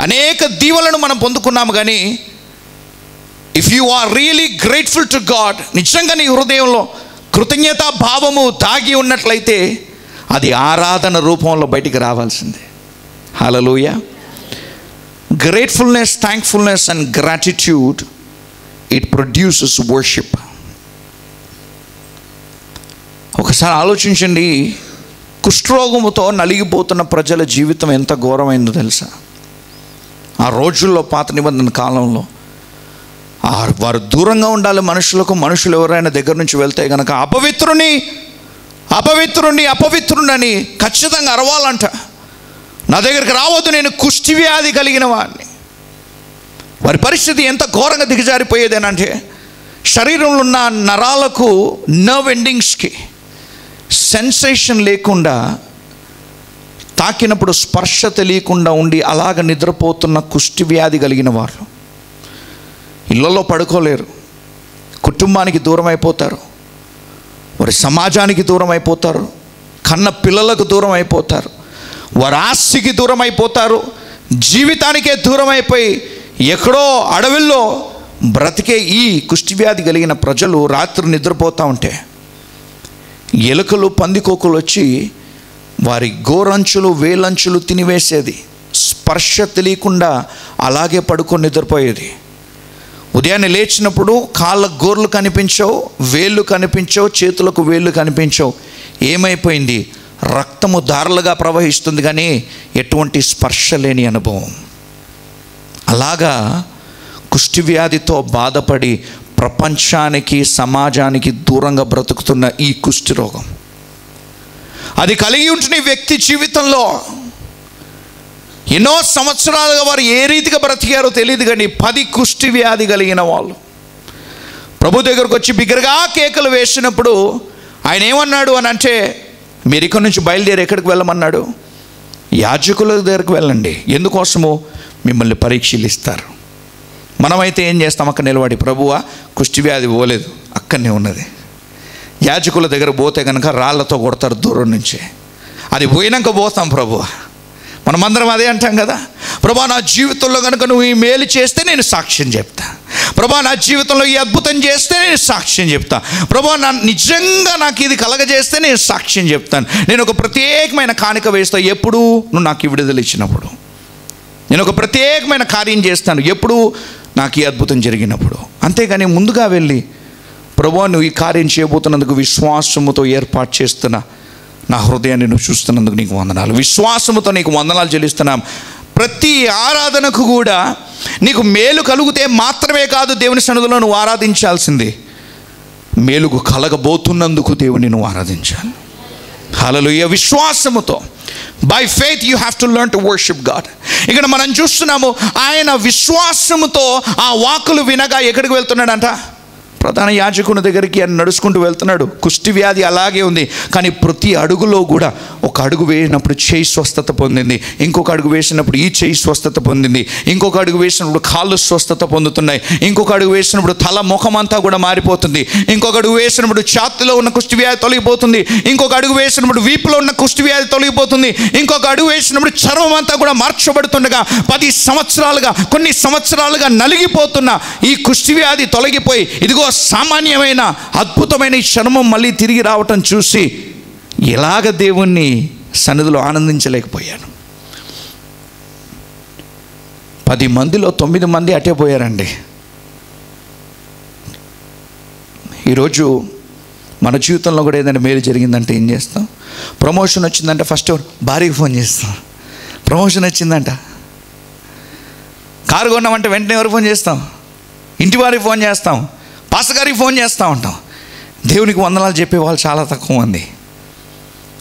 అనేక దీవలను మనం పొందుకున్నాము కానీ if you are really grateful to God నిజంగా నీ హృదయంలో కృతజ్ఞతా భావము దాగి ఉన్నట్లయితే అది ఆరాధన రూపంలో బయటికి రావాల్సిందే. Hallelujah gratefulness thankfulness and gratitude it produces worship ఒకసారి ఆలోచించండి. కుష్ఠరోగముతో నలిగిపోతున్న ప్రజల జీవితం ఎంత ఘోరమైందో తెలుసా? ఆ రోజుల్లో పాత నిబంధన కాలంలో వారు దూరంగా ఉండాలి మనుషులకు మనుషులు ఎవరైనా దగ్గర నుంచి వెళ్తే గనక అపవిత్రుని అపవిత్రుని అపవిత్రుడని ఖచ్చితంగా అరవాలంట. నా దగ్గరికి రావద్దు నేను కుష్టి వ్యాధి కలిగిన వాడిని వారి పరిస్థితి ఎంత ఘోరంగా దిగజారిపోయేదేనంటే శరీరంలో ఉన్న నరాలకు నర్వ్ ఎండింగ్స్కి సెన్సేషన్ లేకుండా తాకినప్పుడు స్పర్శ తెలియకుండా ఉండి అలాగ నిద్రపోతున్న కుష్టి వ్యాధి కలిగిన వారు. ఇళ్ళలో పడుకోలేరు. కుటుంబానికి దూరం అయిపోతారు వారి సమాజానికి దూరం అయిపోతారు కన్న పిల్లలకు దూరం అయిపోతారు వారి ఆస్తికి దూరం అయిపోతారు జీవితానికే దూరం అయిపోయి ఎక్కడో అడవిల్లో బ్రతికే ఈ కుష్టివ్యాధి కలిగిన ప్రజలు రాత్రి నిద్రపోతూ ఉంటే ఎలుకలు పందికోకులు వచ్చి వారి గోరంచులు వేలంచులు తినివేసేది. స్పర్శ తెలియకుండా అలాగే పడుకొని నిద్రపోయేది. ఉదయాన్నే లేచినప్పుడు కాళ్ళ గోర్లు కనిపించవు వేళ్ళు కనిపించవు చేతులకు వేళ్ళు కనిపించవు. ఏమైపోయింది? రక్తము దారులుగా ప్రవహిస్తుంది కానీ ఎటువంటి స్పర్శ లేని అనుభవం. అలాగా కుష్ఠవ్యాధితో బాధపడి ప్రపంచానికి సమాజానికి దూరంగా బ్రతుకుతున్న ఈ కుష్టి రోగం. అది కలిగి ఉంటున్న ఈ వ్యక్తి జీవితంలో ఎన్నో సంవత్సరాలుగా వారు ఏ రీతిగా బ్రతికారో తెలియదు కానీ పది కుష్టి వ్యాధి కలిగిన వాళ్ళు. ప్రభు దగ్గరకు వచ్చి బిగ్గరగా కేకలు వేసినప్పుడు ఆయన ఏమన్నాడు అని అంటే మీరు ఇక్కడి నుంచి బయలుదేరి ఎక్కడికి వెళ్ళమన్నాడు? యాజకుల దగ్గరికి వెళ్ళండి. ఎందుకోసము? మిమ్మల్ని పరీక్షలిస్తారు మనమైతే ఏం చేస్తాం? అక్కడ నిలబడి. ప్రభువా కుష్టి వ్యాధి పోలేదు. అక్కడనే ఉన్నది. యాజకుల దగ్గర పోతే కనుక రాళ్ళతో కొడతారు దూరం నుంచి. అది పోయినాక పోతాం ప్రభు మనమందరం అదే అంటాం కదా? ప్రభా నా జీవితంలో కనుక నువ్వు ఈ మేలు చేస్తే నేను సాక్ష్యం చెప్తా. ప్రభా నా జీవితంలో ఈ అద్భుతం చేస్తే నేను సాక్ష్యం చెప్తా. ప్రభా నా నిజంగా నాకు ఇది కలగజేస్తే నేను సాక్ష్యం చెప్తాను. నేను ఒక ప్రత్యేకమైన కానుక వేస్తా. ఎప్పుడు? నువ్వు నాకు ఈ విడుదల ఇచ్చినప్పుడు. నేను ఒక ప్రత్యేకమైన కార్యం చేస్తాను. ఎప్పుడు? నాకు ఈ అద్భుతం జరిగినప్పుడు. అంతేగాని ముందుగా వెళ్ళి ప్రభా నువ్వు ఈ కార్యం చేయబోతున్నందుకు విశ్వాసముతో ఏర్పాటు చేస్తున్న నా హృదయాన్ని నువ్వు చూస్తున్నందుకు నీకు వందనాలు. విశ్వాసముతో నీకు వందనాలు చెల్లిస్తున్నాం. ప్రతి ఆరాధనకు కూడా నీకు మేలు కలిగితే మాత్రమే కాదు దేవుని సన్నిధిలో నువ్వు ఆరాధించాల్సింది. మేలుకు కలగబోతున్నందుకు దేవుని నువ్వు ఆరాధించాలి. హలలుయ విశ్వాసముతో by faith you have to learn to worship God ఇక్కడ మనం చూస్తున్నాము ఆయన విశ్వాసముతో ఆ వాకులు వినగా ఎక్కడికి వెళ్తున్నాడంట? ప్రధాన యాజకుని దగ్గరికి ఆయన నడుచుకుంటూ వెళ్తున్నాడు. కుష్టి వ్యాధి అలాగే ఉంది. కానీ ప్రతి అడుగులో కూడా ఒక అడుగు వేసినప్పుడు చేయి స్వస్థత పొందింది. ఇంకొక అడుగు వేసినప్పుడు ఈ చేయి స్వస్థత పొందింది. ఇంకొక అడుగు వేసినప్పుడు కాళ్ళు స్వస్థత పొందుతున్నాయి. ఇంకొక అడుగు వేసినప్పుడు తల ముఖం అంతా కూడా మారిపోతుంది. ఇంకొక అడుగు వేసినప్పుడు ఛాతిలో ఉన్న కుష్టి వ్యాధి తొలగిపోతుంది. ఇంకొక అడుగు వేసినప్పుడు వీపులో ఉన్న కుష్టి వ్యాధి తొలగిపోతుంది. ఇంకొక అడుగు వేసినప్పుడు చర్మం అంతా కూడా మార్చబడుతుండగా పది సంవత్సరాలుగా కొన్ని సంవత్సరాలుగా నలిగిపోతున్న ఈ కుష్టి వ్యాధి తొలగిపోయి ఇదిగో సామాన్యమైన అద్భుతమైన ఈ చర్మం మళ్ళీ తిరిగి రావటం చూసి ఎలాగ దేవుణ్ణి సన్నిధిలో ఆనందించలేకపోయాను. పది మందిలో తొమ్మిది మంది అటే పోయారండి. ఈరోజు మన జీవితంలో కూడా ఏదైనా మేలు జరిగిందంటే ఏం చేస్తాం? ప్రమోషన్ వచ్చిందంటే ఫస్ట్ భార్యకి ఫోన్ చేస్తాం. ప్రమోషన్ వచ్చిందంట. కారు కొన్నామంటే వెంటనే ఎవరు ఫోన్ చేస్తాం? ఇంటి వారికి ఫోన్ చేస్తాం. పాస్టర్ గారికి ఫోన్ చేస్తూ ఉంటాం. దేవునికి వందనాలు చెప్పే వాళ్ళు చాలా తక్కువ మంది.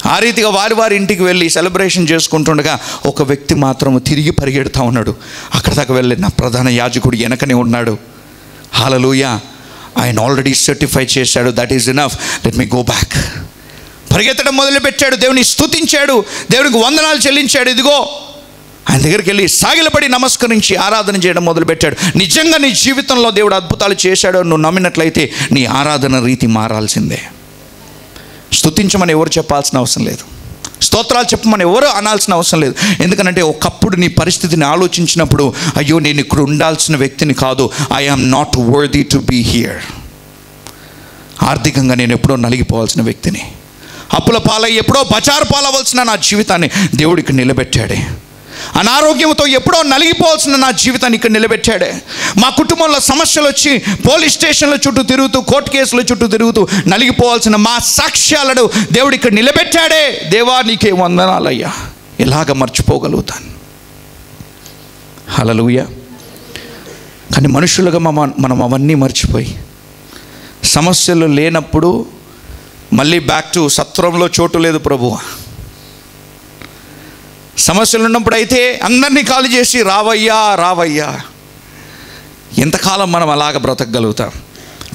ఆ రీతిగా వారి వారి ఇంటికి వెళ్ళి సెలబ్రేషన్ చేసుకుంటుండగా ఒక వ్యక్తి మాత్రం తిరిగి పరిగెడుతూ ఉన్నాడు. అక్కడ దాకా వెళ్ళి నా ప్రధాన యాజకుడు వెనకనే ఉన్నాడు. హాలలుయ ఆయన ఆల్రెడీ సర్టిఫై చేశాడు. That is enough let me go back పరిగెత్తడం మొదలుపెట్టాడు. దేవుని స్తుతించాడు. దేవునికి వందనాలు చెల్లించాడు. ఇదిగో ఆయన దగ్గరికి వెళ్ళి సాగిలపడి నమస్కరించి ఆరాధన చేయడం మొదలుపెట్టాడు. నిజంగా నీ జీవితంలో దేవుడు అద్భుతాలు చేశాడో నువ్వు నమ్మినట్లయితే నీ ఆరాధన రీతి మారాల్సిందే. స్తుతించమని ఎవరు చెప్పాల్సిన అవసరం లేదు. స్తోత్రాలు చెప్పమని ఎవరు అనాల్సిన అవసరం లేదు. ఎందుకంటే ఒకప్పుడు నీ పరిస్థితిని ఆలోచించినప్పుడు అయ్యో నేను ఇక్కడ ఉండాల్సిన వ్యక్తిని కాదు. I am not worthy to be here ఆర్థికంగా నేను ఎప్పుడో నలిగిపోవాల్సిన వ్యక్తిని. అప్పుల పాలై ఎప్పుడో బచారు పాలవలసిన నా జీవితాన్ని దేవుడికి నిలబెట్టాడే. అనారోగ్యంతో ఎప్పుడో నలిగిపోవాల్సిన నా జీవితాన్ని ఇక్కడ నిలబెట్టాడే. మా కుటుంబంలో సమస్యలు వచ్చి పోలీస్ స్టేషన్ల చుట్టూ తిరుగుతూ కోర్టు కేసుల చుట్టూ తిరుగుతూ నలిగిపోవాల్సిన మా సాక్ష్యాలను దేవుడు ఇక్కడ నిలబెట్టాడే. దేవా నీకే వందనాలయ్యా. ఎలాగ మర్చిపోగలుగుతాను. హలలుయ కానీ మనుషులుగా మమ మనం అవన్నీ మర్చిపోయి సమస్యలు లేనప్పుడు మళ్ళీ బ్యాక్ టు సత్రంలో చోటు లేదు ప్రభువా. సమస్యలు ఉన్నప్పుడు అయితే అందరినీ ఖాళీ చేసి రావయ్యా రావయ్యా. ఎంతకాలం మనం అలాగ బ్రతకగలుగుతాం?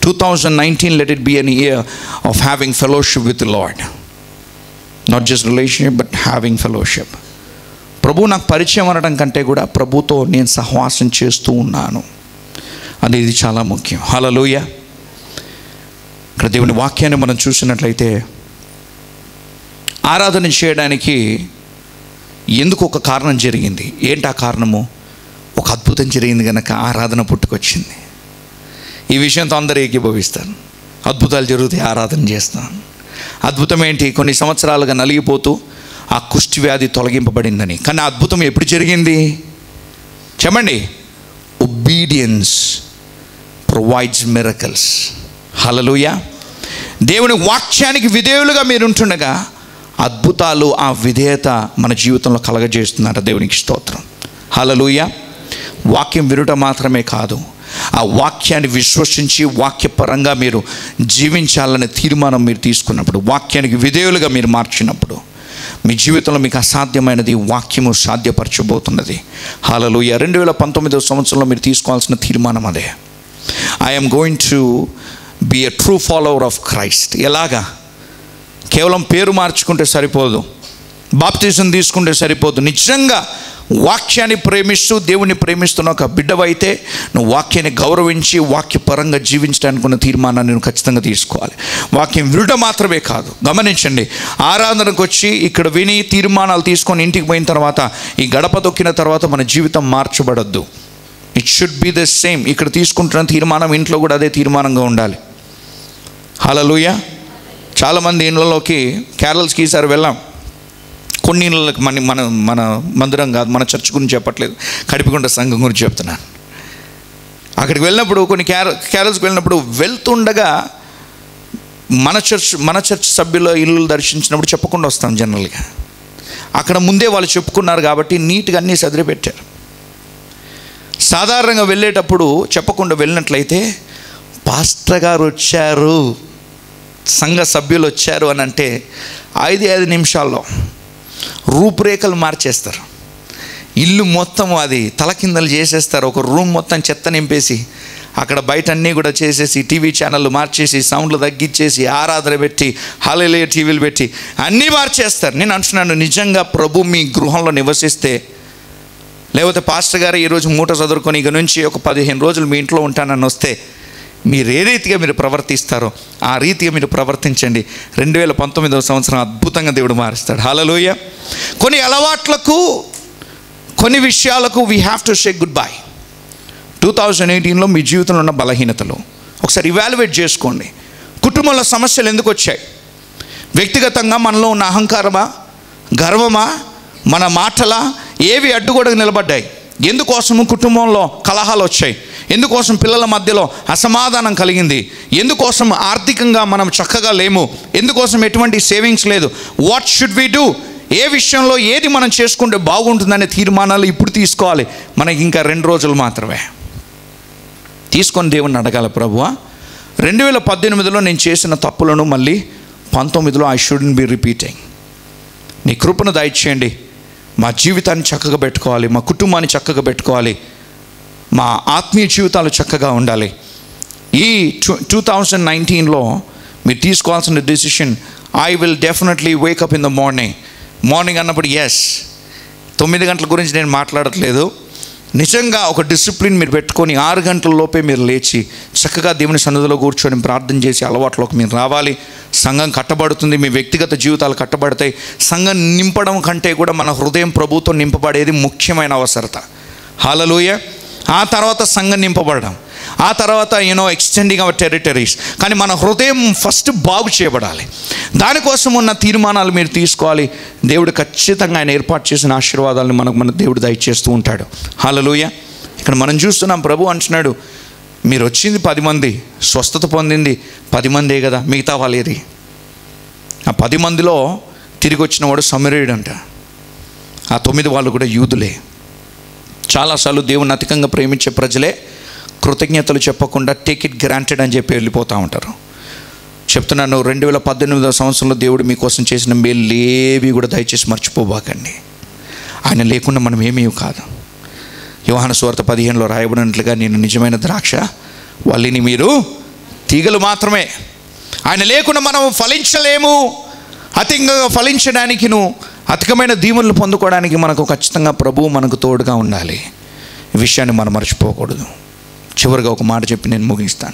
Two thousand nineteen let it be an year of having fellowship with lord not just relationship but having fellowship ప్రభు నాకు పరిచయం అనడం కంటే కూడా ప్రభుతో నేను సహవాసం చేస్తూ ఉన్నాను. అనేది చాలా ముఖ్యం. హలలోయ ఇక్కడ దేవుని వాక్యాన్ని మనం చూసినట్లయితే ఆరాధన చేయడానికి ఎందుకు ఒక కారణం జరిగింది? ఏంటి ఆ కారణము? ఒక అద్భుతం జరిగింది కనుక ఆరాధన పుట్టుకొచ్చింది. ఈ విషయంతో అందరూ ఏకీభవిస్తాను అద్భుతాలు జరిగితే ఆరాధన చేస్తాను అద్భుతం ఏంటి? కొన్ని సంవత్సరాలుగా నలిగిపోతూ ఆ కుష్టి వ్యాధి తొలగింపబడిందని. కానీ ఆ అద్భుతం ఎప్పుడు జరిగింది? చెప్పండి. ఒబీడియన్స్ ప్రొవైడ్స్ మిరకల్స్ హలలుయా దేవుని వాక్యానికి విధేయులుగా మీరుంటుండగా అద్భుతాలు ఆ విధేయత మన జీవితంలో కలగజేస్తున్నారు దేవునికి స్తోత్రం. హలలుయ వాక్యం వినుట మాత్రమే కాదు ఆ వాక్యాన్ని విశ్వసించి వాక్యపరంగా మీరు జీవించాలనే తీర్మానం మీరు తీసుకున్నప్పుడు వాక్యానికి విధేయులుగా మీరు మార్చినప్పుడు మీ జీవితంలో మీకు అసాధ్యమైనది వాక్యము సాధ్యపరచబోతున్నది. హాలలుయ రెండు వేల పంతొమ్మిదవ సంవత్సరంలో మీరు తీసుకోవాల్సిన తీర్మానం అదే. I'm going to be a true follower of Christ ఎలాగా? కేవలం పేరు మార్చుకుంటే సరిపోదు. బాప్తిజం తీసుకుంటే సరిపోదు. నిజంగా వాక్యాన్ని ప్రేమిస్తూ దేవుని ప్రేమిస్తున్న ఒక బిడ్డవైతే నువ్వు వాక్యాన్ని గౌరవించి వాక్యపరంగా జీవించడానికి ఉన్న తీర్మానాన్ని నువ్వు ఖచ్చితంగా తీసుకోవాలి. వాక్యం వినడం మాత్రమే కాదు. గమనించండి ఆరాధనకు వచ్చి ఇక్కడ విని తీర్మానాలు తీసుకొని ఇంటికి పోయిన తర్వాత ఈ గడప తొక్కిన తర్వాత మన జీవితం మార్చబడద్దు. It should be the same ఇక్కడ తీసుకుంటున్న తీర్మానం ఇంట్లో కూడా అదే తీర్మానంగా ఉండాలి. హలలుయ చాలామంది ఇళ్ళలోకి క్యారల్స్కి ఈసారి వెళ్ళాం. కొన్ని ఇళ్ళకి మన మన మన మందిరం కాదు మన చర్చ్ గురించి చెప్పట్లేదు. కడిపికొండ సంఘం గురించి చెప్తున్నాను అక్కడికి వెళ్ళినప్పుడు కొన్ని క్యార క్యారల్స్కి వెళ్ళినప్పుడు వెళ్తుండగా మన చర్చ్ మన చర్చ్ సభ్యుల ఇల్లు దర్శించినప్పుడు చెప్పకుండా వస్తాం జనరల్గా. అక్కడ ముందే వాళ్ళు చెప్పుకున్నారు కాబట్టి నీట్గా అన్నీ సదిరిపెట్టారు. సాధారణంగా వెళ్ళేటప్పుడు చెప్పకుండా వెళ్ళినట్లయితే పాస్టర్ గారు వచ్చారు. సంఘ సభ్యులు వచ్చారు అని అంటే ఐదు ఐదు నిమిషాల్లో రూపురేఖలు మార్చేస్తారు. ఇల్లు మొత్తం అది తలకిందలు చేసేస్తారు. ఒక రూమ్ మొత్తం చెత్త నింపేసి అక్కడ బయట అన్నీ కూడా చేసేసి టీవీ ఛానళ్ళు మార్చేసి సౌండ్లు తగ్గించేసి ఆరాధన పెట్టి హాలీలే టీవీలు పెట్టి అన్నీ మార్చేస్తారు. నేను అంటున్నాను నిజంగా ప్రభు మీ గృహంలో నివసిస్తే లేకపోతే పాస్టర్ గారు ఈరోజు మూట చదువుకొని ఇక నుంచి ఒక పదిహేను రోజులు మీ ఇంట్లో ఉంటానని వస్తే మీరు ఏ రీతిగా మీరు ప్రవర్తిస్తారో ఆ రీతిగా మీరు ప్రవర్తించండి. రెండు వేల పంతొమ్మిదవ సంవత్సరం అద్భుతంగా దేవుడు మారుస్తాడు. హలలోయ కొన్ని అలవాట్లకు కొన్ని విషయాలకు we have to shake good bye two thousand ఎయిటీన్లో మీ జీవితంలో ఉన్న బలహీనతలు. ఒకసారి ఇవాల్యుయేట్ చేసుకోండి. కుటుంబంలో సమస్యలు ఎందుకు వచ్చాయి? వ్యక్తిగతంగా మనలో ఉన్న అహంకారమా? గర్వమా? మన మాటలా? ఏవి అడ్డుగోడకు నిలబడ్డాయి? ఎందుకోసము కుటుంబంలో కలహాలు వచ్చాయి? ఎందుకోసం పిల్లల మధ్యలో అసమాధానం కలిగింది? ఎందుకోసం ఆర్థికంగా మనం చక్కగా లేము? ఎందుకోసం ఎటువంటి సేవింగ్స్ లేదు? వాట్ షుడ్ వి డూ ఏ విషయంలో ఏది మనం చేసుకుంటే బాగుంటుందనే తీర్మానాలు ఇప్పుడు తీసుకోవాలి. మనకి ఇంకా రెండు రోజులు మాత్రమే. తీసుకొని దేవుణ్ణి అడగాల ప్రభువా రెండు వేల పద్దెనిమిదిలో నేను చేసిన తప్పులను మళ్ళీ పంతొమ్మిదిలో ఐ షుడెంట్ బి రిపీటింగ్ నీ కృపను దయచేయండి. మా జీవితాన్ని చక్కగా పెట్టుకోవాలి మా కుటుంబాన్ని చక్కగా పెట్టుకోవాలి మా ఆత్మీయ జీవితాలు చక్కగా ఉండాలి. ఈ టూ టూ థౌజండ్ నైన్టీన్లో మీరు తీసుకోవాల్సిన decision I will definitely wake up in the morning morning అన్నప్పుడు ఎస్ తొమ్మిది గంటల గురించి నేను మాట్లాడట్లేదు. నిజంగా ఒక డిసిప్లిన్ మీరు పెట్టుకొని ఆరు గంటల లోపే మీరు లేచి చక్కగా దేవుని సన్నిధిలో కూర్చొని ప్రార్థన చేసి అలవాట్లోకి మీరు రావాలి. సంఘం కట్టబడుతుంది మీ వ్యక్తిగత జీవితాలు కట్టబడతాయి. సంఘం నింపడం కంటే కూడా మన హృదయం ప్రభుత్వం నింపబడేది ముఖ్యమైన అవసరత. హాలలోయ ఆ తర్వాత సంఘం నింపబడడం. ఆ తర్వాత యూనో ఎక్స్టెండింగ్ అవర్ టెరిటరీస్ కానీ మన హృదయం ఫస్ట్ బాగు చేయబడాలి. దానికోసం ఉన్న తీర్మానాలు మీరు తీసుకోవాలి. దేవుడు ఖచ్చితంగా ఆయన ఏర్పాటు చేసిన ఆశీర్వాదాలను మనకు మన దేవుడు దయచేస్తూ ఉంటాడు. హాలలోయ ఇక్కడ మనం చూస్తున్నాం ప్రభు అంటున్నాడు మీరు వచ్చింది పది మంది స్వస్థత పొందింది పది మందే కదా మిగతా వాళ్ళేది? ఆ పది మందిలో తిరిగి వచ్చిన వాడు సమరేయుడు అంట ఆ తొమ్మిది వాళ్ళు కూడా యూదులే. చాలాసార్లు దేవుని అధికంగా ప్రేమించే ప్రజలే కృతజ్ఞతలు చెప్పకుండా టేక్ ఇట్ గ్రాంటెడ్ అని చెప్పి వెళ్ళిపోతూ ఉంటారు. చెప్తున్నాను రెండు వేల పద్దెనిమిదవ సంవత్సరంలో దేవుడు మీకోసం చేసిన మేలేవి కూడా దయచేసి మర్చిపోబాకండి. ఆయన లేకుండా మనం ఏమీ కాదు. యోహాన స్వార్థ పదిహేనులో రాయబడినట్లుగా నేను నిజమైన ద్రాక్ష వల్లిని మీరు తీగలు మాత్రమే. ఆయన లేకుండా మనం ఫలించలేము. అధికంగా ఫలించడానికిను అధికమైన దీవెనలు పొందుకోవడానికి మనకు ఖచ్చితంగా ప్రభువు మనకు తోడుగా ఉండాలి. విషయాన్ని మనం మర్చిపోకూడదు. చివరిగా ఒక మాట చెప్పి నేను ముగిస్తాను.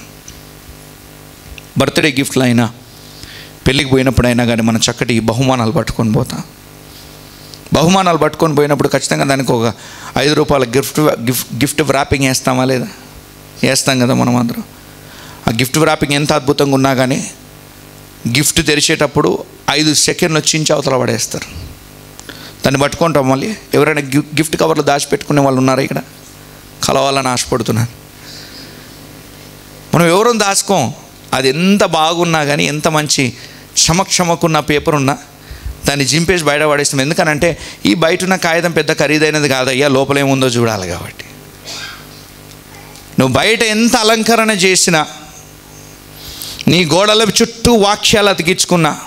బర్త్డే గిఫ్ట్లు అయినా పెళ్ళికి పోయినప్పుడైనా కానీ మనం చక్కటి బహుమానాలు పట్టుకొని పోతాం. బహుమానాలు పట్టుకొని పోయినప్పుడు ఖచ్చితంగా దానికి ఒక ఐదు రూపాయల గిఫ్ట్ గిఫ్ట్ గిఫ్ట్ వ్రాపింగ్ వేస్తామా లేదా? వేస్తాం కదా మనం అందరం. ఆ గిఫ్ట్ వ్రాపింగ్ ఎంత అద్భుతంగా ఉన్నా కానీ గిఫ్ట్ తెరిచేటప్పుడు ఐదు సెకండ్లు వచ్చించి అవతల పడేస్తారు. దాన్ని పట్టుకుంటాం మళ్ళీ. ఎవరైనా గిఫ్ట్ కవర్లు దాచిపెట్టుకునే వాళ్ళు ఉన్నారా ఇక్కడ? కలవాలని ఆశపడుతున్నాను. మనం ఎవరం దాచుకోం. అది ఎంత బాగున్నా కానీ ఎంత మంచి క్షమక్షమకున్న పేపర్ ఉన్నా దాన్ని జింపేసి బయట పడేస్తాం. ఎందుకనంటే ఈ బయట ఉన్న కాగితం పెద్ద ఖరీదైనది కాదయ్యా లోపల ఏముందో చూడాలి కాబట్టి. నువ్వు బయట ఎంత అలంకరణ చేసినా నీ గోడల చుట్టూ వాక్యాలు అతికించుకున్నా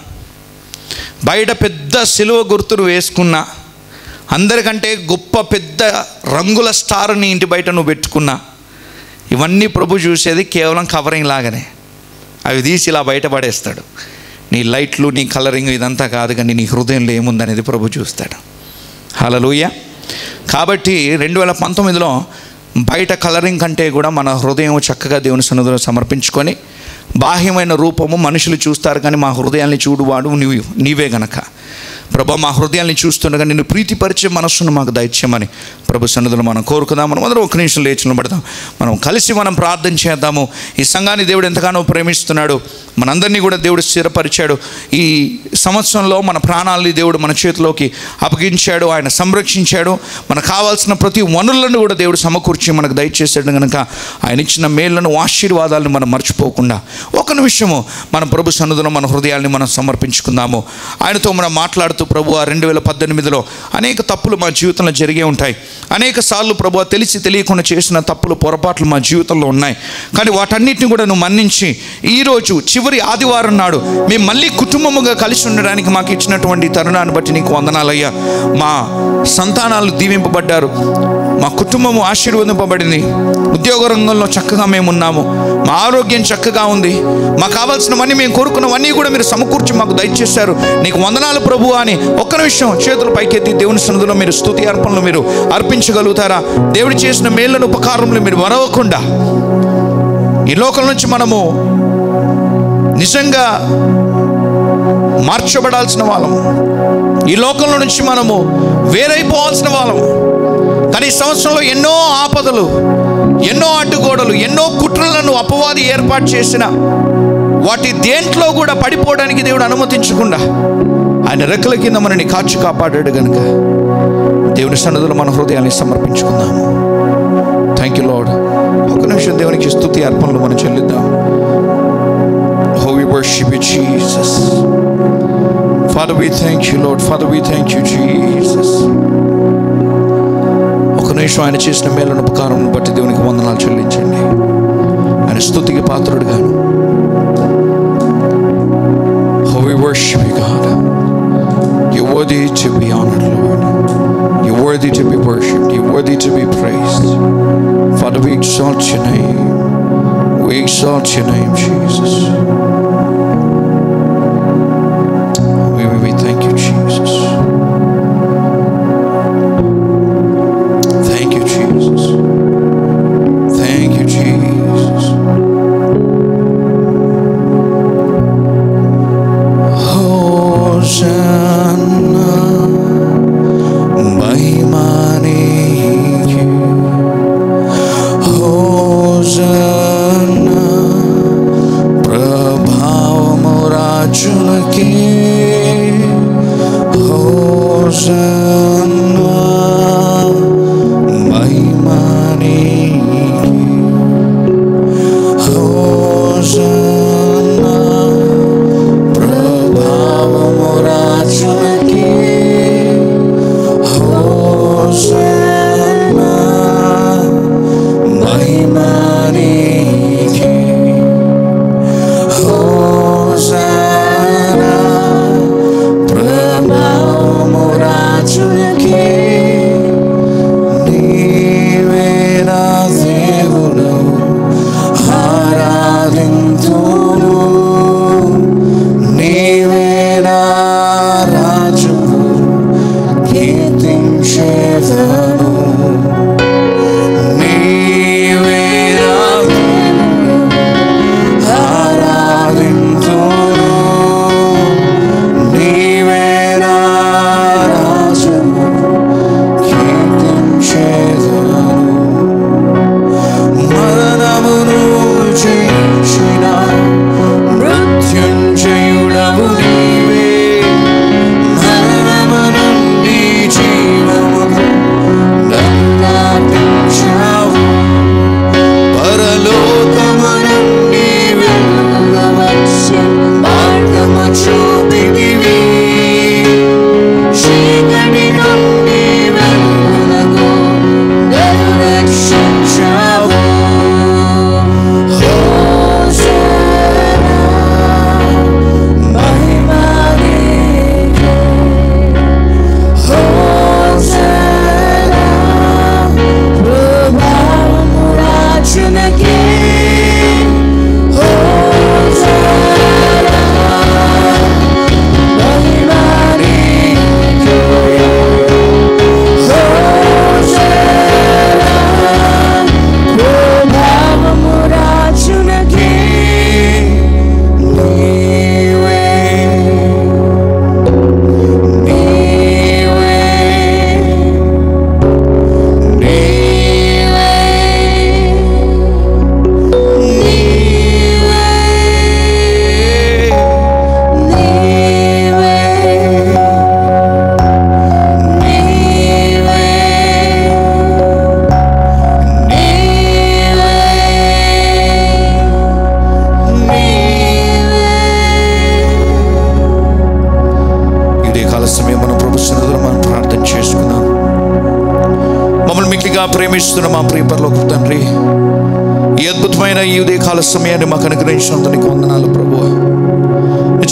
బయట పెద్ద సిలువ గుర్తులు వేసుకున్నా అందరికంటే గొప్ప పెద్ద రంగుల స్టార్ నీ ఇంటి బయట నువ్వు పెట్టుకున్నా ఇవన్నీ ప్రభు చూసేది కేవలం కవరింగ్ లాగానే. అవి తీసి ఇలా బయటపడేస్తాడు నీ లైట్లు నీ కలరింగ్ ఇదంతా కాదు కానీ నీ హృదయంలో ఏముందనేది ప్రభు చూస్తాడు. హలలుయ కాబట్టి రెండు వేల పంతొమ్మిదిలో బయట కలరింగ్ కంటే కూడా మన హృదయం చక్కగా దేవుని సన్నిధిలో సమర్పించుకొని బాహ్యమైన రూపము మనుషులు చూస్తారు కానీ మా హృదయాన్ని చూడువాడు నీవు నీవే గనక. ప్రభా మా హృదయాన్ని చూస్తుండగా నిన్ను ప్రీతిపరిచే మనస్సును మాకు దయచేయమని ప్రభు సన్నిధిలో మనం కోరుకుందాం. మనం అందరం ఒక నిమిషం లేచి నిలబడదాం. మనం కలిసి మనం ప్రార్థన చేద్దాము. ఈ సంఘాన్ని దేవుడు ఎంతగానో ప్రేమిస్తున్నాడు. మనందరినీ కూడా దేవుడు స్థిరపరిచాడు. ఈ సంవత్సరంలో మన ప్రాణాలని దేవుడు మన చేతిలోకి అప్పగించాడు. ఆయన సంరక్షించాడు. మనకు కావాల్సిన ప్రతి వనరులను కూడా దేవుడు సమకూర్చి మనకు దయచేసాడు కనుక ఆయన ఇచ్చిన మేళ్ళను ఆశీర్వాదాలను మనం మర్చిపోకుండా ఒక నిమిషము మన ప్రభు సన్నిధిలో మన హృదయాల్ని మనం సమర్పించుకుందాము. ఆయనతో మనం మాట్లాడుతూ ప్రభు ఆ రెండు వేల పద్దెనిమిదిలో అనేక తప్పులు మా జీవితంలో జరిగే ఉంటాయి. అనేక సార్లు ప్రభు తెలిసి తెలియకుండా చేసిన తప్పులు పొరపాట్లు మా జీవితంలో ఉన్నాయి. కానీ వాటన్నిటిని కూడా నువ్వు మన్నించి ఈరోజు చివరి ఆదివారం నాడు మేము మళ్ళీ కుటుంబముగా కలిసి ఉండడానికి మాకు ఇచ్చినటువంటి తరుణాన్ని బట్టి నీకు వందనాలయ్యా. మా సంతానాలు దీవింపబడ్డారు. మా కుటుంబము ఆశీర్వదింపబడింది. ఉద్యోగ రంగంలో చక్కగా మేము ఉన్నాము. మా ఆరోగ్యం చక్కగా ఉంది. మాకు కావాల్సినవన్నీ మేము కోరుకున్నవన్నీ కూడా మీరు సమకూర్చి మాకు దయచేశారు. నీకు వందనాలు ప్రభు అని ఒక్క నిమిషం చేతులు పైకెత్తి దేవుని సన్నిధిలో మీరు స్థుతి అర్పణలు మీరు అర్పించగలుగుతారా? దేవుడు చేసిన మేళ్ళను ఉపకారములు మీరు మరవకుండా ఈ లోకం నుంచి మనము నిజంగా మార్చబడాల్సిన వాళ్ళము ఈ లోకంలో నుంచి మనము వేరైపోవాల్సిన వాళ్ళము కానీ ఈ సంవత్సరంలో ఎన్నో ఆపదలు ఎన్నో అడ్డుగోడలు ఎన్నో కుట్రలను అపవాది ఏర్పాటు చేసిన వాటి దేంట్లో కూడా పడిపోవడానికి దేవుడు అనుమతించకుండా ఆయన రెక్కల కింద మనని కాచి కాపాడాడు గనుక దేవుని సన్నదులు మన హృదయాన్ని సమర్పించుకుందాము థ్యాంక్ యూ లాడ్ ఒక నిమిషం దేవునికి స్తుతి అర్పణలు మనం చెల్లిద్దాం Oh, we worship you, Jesus. Father, we thank you, Lord. Father, we thank you, Jesus. ఒక నిమిషం ఆయన చేసిన మేలను ఉపకారం బట్టి దేవునికి వందనాలు చెల్లించండి ఆయన స్తుతికి పాత్రుడుగాను Oh, we worship you, Worthy to be honored, Lord. You're worthy to be worshipped. You're worthy to be praised. Father, we exalt your name. We exalt your name, Jesus.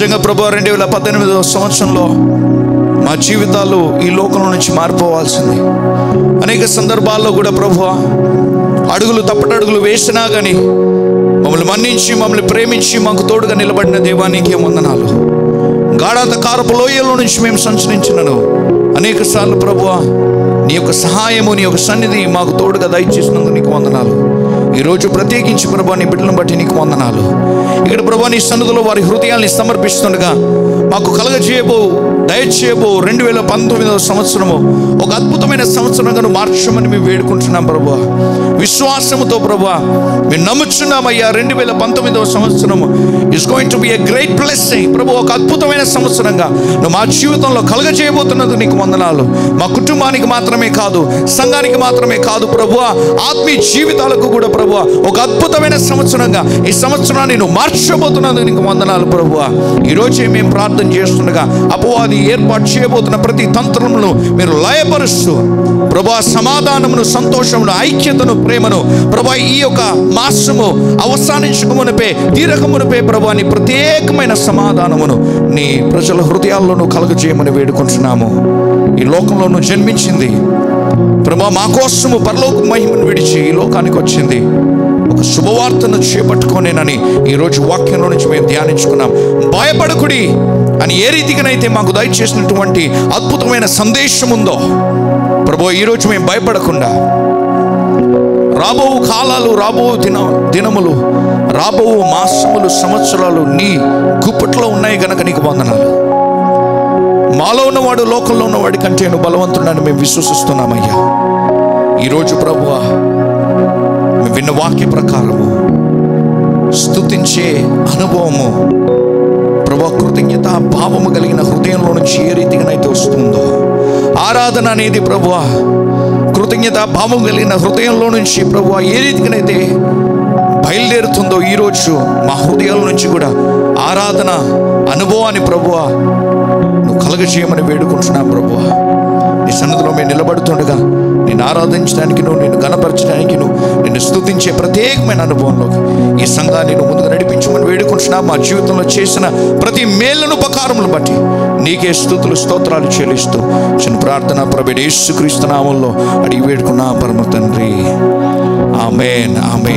నిజంగా ప్రభు రెండు వేల పద్దెనిమిదవ సంవత్సరంలో మా జీవితాలు ఈ లోకంలో నుంచి మారిపోవాల్సింది. అనేక సందర్భాల్లో కూడా ప్రభు అడుగులు తప్పటడుగులు వేసినా కానీ మమ్మల్ని మన్నించి మమ్మల్ని ప్రేమించి మాకు తోడుగా నిలబడిన దేవానికి వందనాలు. గాఢాంధకారపు లోయలో నుంచి మేము సంచరించినను. అనేక సార్లు ప్రభు నీ యొక్క సహాయము నీ యొక్క సన్నిధి మాకు తోడుగా దయచేసినందుకు నీకు వందనాలు. ఈరోజు ప్రత్యేకించి ప్రభా నీ బిడ్డలను బట్టి నీకు వందనాలు. ఇక్కడ ప్రభా నీ సన్నిధిలో వారి హృదయాల్ని సమర్పిస్తుండగా మాకు కలగజేయబో దయచేయబో రెండు వేల పంతొమ్మిదవ సంవత్సరము ఒక అద్భుతమైన సంవత్సరంగా మార్చమని మేము వేడుకుంటున్నాం ప్రభు విశ్వాసముతో ప్రభా మేము నమ్ముచున్నామయ్యా రెండు వేల పంతొమ్మిదవ సంవత్సరము is going to be a great blessing ప్రభు ఒక అద్భుతమైన సంవత్సరంగా నువ్వు మా జీవితంలో కలగజేయబోతున్నందుకు నీకు వందనాలు. మా కుటుంబానికి మాత్రమే కాదు సంఘానికి మాత్రమే కాదు ప్రభు ఆత్మీయ జీవితాలకు కూడా ప్రభు ఒక అద్భుతమైన సంవత్సరంగా ఈ సంవత్సరాన్ని నువ్వు మార్చబోతున్నందుకు నీకు వందనాలు ప్రభు ఈరోజే మేము ప్రార్థన చేస్తుండగా అపవాది ఏర్పాటు చేయబోతున్న ప్రతి తంత్రమును మీరు లయపరుస్తూ ప్రభు సమాధానమును సంతోషమును ఐక్యతను ప్రేమను. ప్రభా ఈ యొక్క మాసము అవసానించకమునిపే తీరకమునిపే ప్రభా నీ ప్రత్యేకమైన సమాధానమును నీ ప్రజల హృదయాల్లోనూ కలుగజేయమని వేడుకుంటున్నాము. ఈ లోకంలోనూ జన్మించింది. ప్రభా మా కోసము పరలోక మహిమను విడిచి ఈ లోకానికి వచ్చింది. ఒక శుభవార్తను చేపట్టుకోనేనని ఈరోజు వాక్యంలో నుంచి మేము ధ్యానించుకున్నాం. భయపడకుడి అని ఏ రీతిగానైతే మాకు దయచేసినటువంటి అద్భుతమైన సందేశం ఉందో ప్రభు ఈరోజు మేము భయపడకుండా రాబో కాలాలు రాబో దిన దినములు రాబో మాసములు సంవత్సరాలు నీ గుప్పట్లో ఉన్నాయి గనక నీకు వందనాలు. మాలో ఉన్నవాడు లోకంలో ఉన్నవాడి కంటే నువ్వు బలవంతుడని మేము విశ్వసిస్తున్నామయ్యా. ఈరోజు ప్రభువా మేము విన్న వాక్య ప్రకారము స్తుతించే అనుభవము ప్రభు కృతజ్ఞత భావము కలిగిన హృదయంలో నుంచి ఏ రీతిగానైతే వస్తుందో ఆరాధన అనేది ప్రభువా కృతజ్ఞత భావం కలిగిన హృదయంలో నుంచి ప్రభు ఏ రీతికినైతే బయలుదేరుతుందో ఈరోజు మా హృదయాల నుంచి కూడా ఆరాధన అనుభవాన్ని ప్రభువ నువ్వు కలగజేయమని వేడుకుంటున్నా ప్రభువ నీ సన్నదిలో మేము నిలబడుతుండగా నేను ఆరాధించడానికి నువ్వు నేను గణపరచడానికి నువ్వు నిన్ను స్థుతించే ప్రత్యేకమైన అనుభవంలోకి ఈ సంఘాన్ని నువ్వు ముందుకు నడిపించమని వేడుకుంటున్నా. మా జీవితంలో చేసిన ప్రతి మేళ్ళను ఉపకారములు బట్టి నీకే స్థుతులు స్తోత్రాలు చెల్లిస్తూ చిన్న ప్రార్థన ప్రభు యేసుక్రీస్తు నామంలో అడిగి వేడుకున్నా పరమ తండ్రి. ఆమెన్ ఆమె